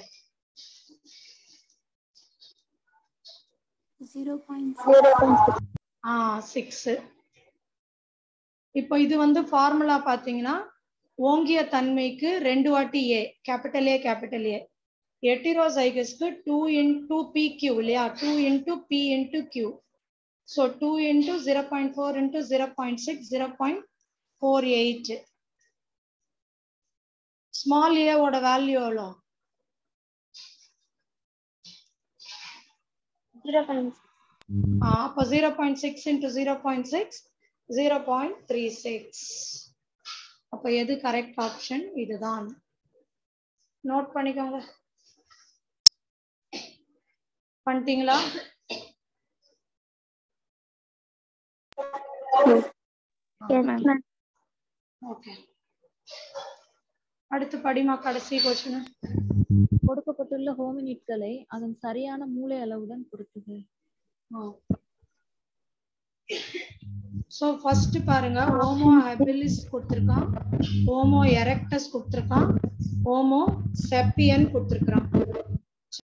ஆ six இப்போ இது வந்து ஃபார்முலா பாத்தீங்கன்னா ஓங்கிய தன்மைக்கு ரெண்டு வாட்டி A capital A capital A எட்டிரோசைகஸ்க்கு two in two P Q இல்லையா? Two into P into Q so two into zero point four into zero point six zero point four eight small ஏவோட value எவ்வளோ? Zero point அப்போ zero point six into zero point six zero point three six அப்போ எது correct option இதுதான். Note பண்ணிக்கோங்க. பண்ணிட்டீங்களா? Okay அடுத்து படிமா கடைசி கொஸ்டின் கொடுக்கப்பட்டுள்ள ஹோமினிட்களை அதன் சரியான மூளை அளவுடன் பொருத்துக ஸோ ஃபர்ஸ்ட் பாருங்க ஓமோ ஹெபிலிஸ் கொடுத்துருக்கான். ஓமோ எரெக்டஸ் கொடுத்துருக்கான். ஓமோ செப்பியன் கொடுத்துருக்கான்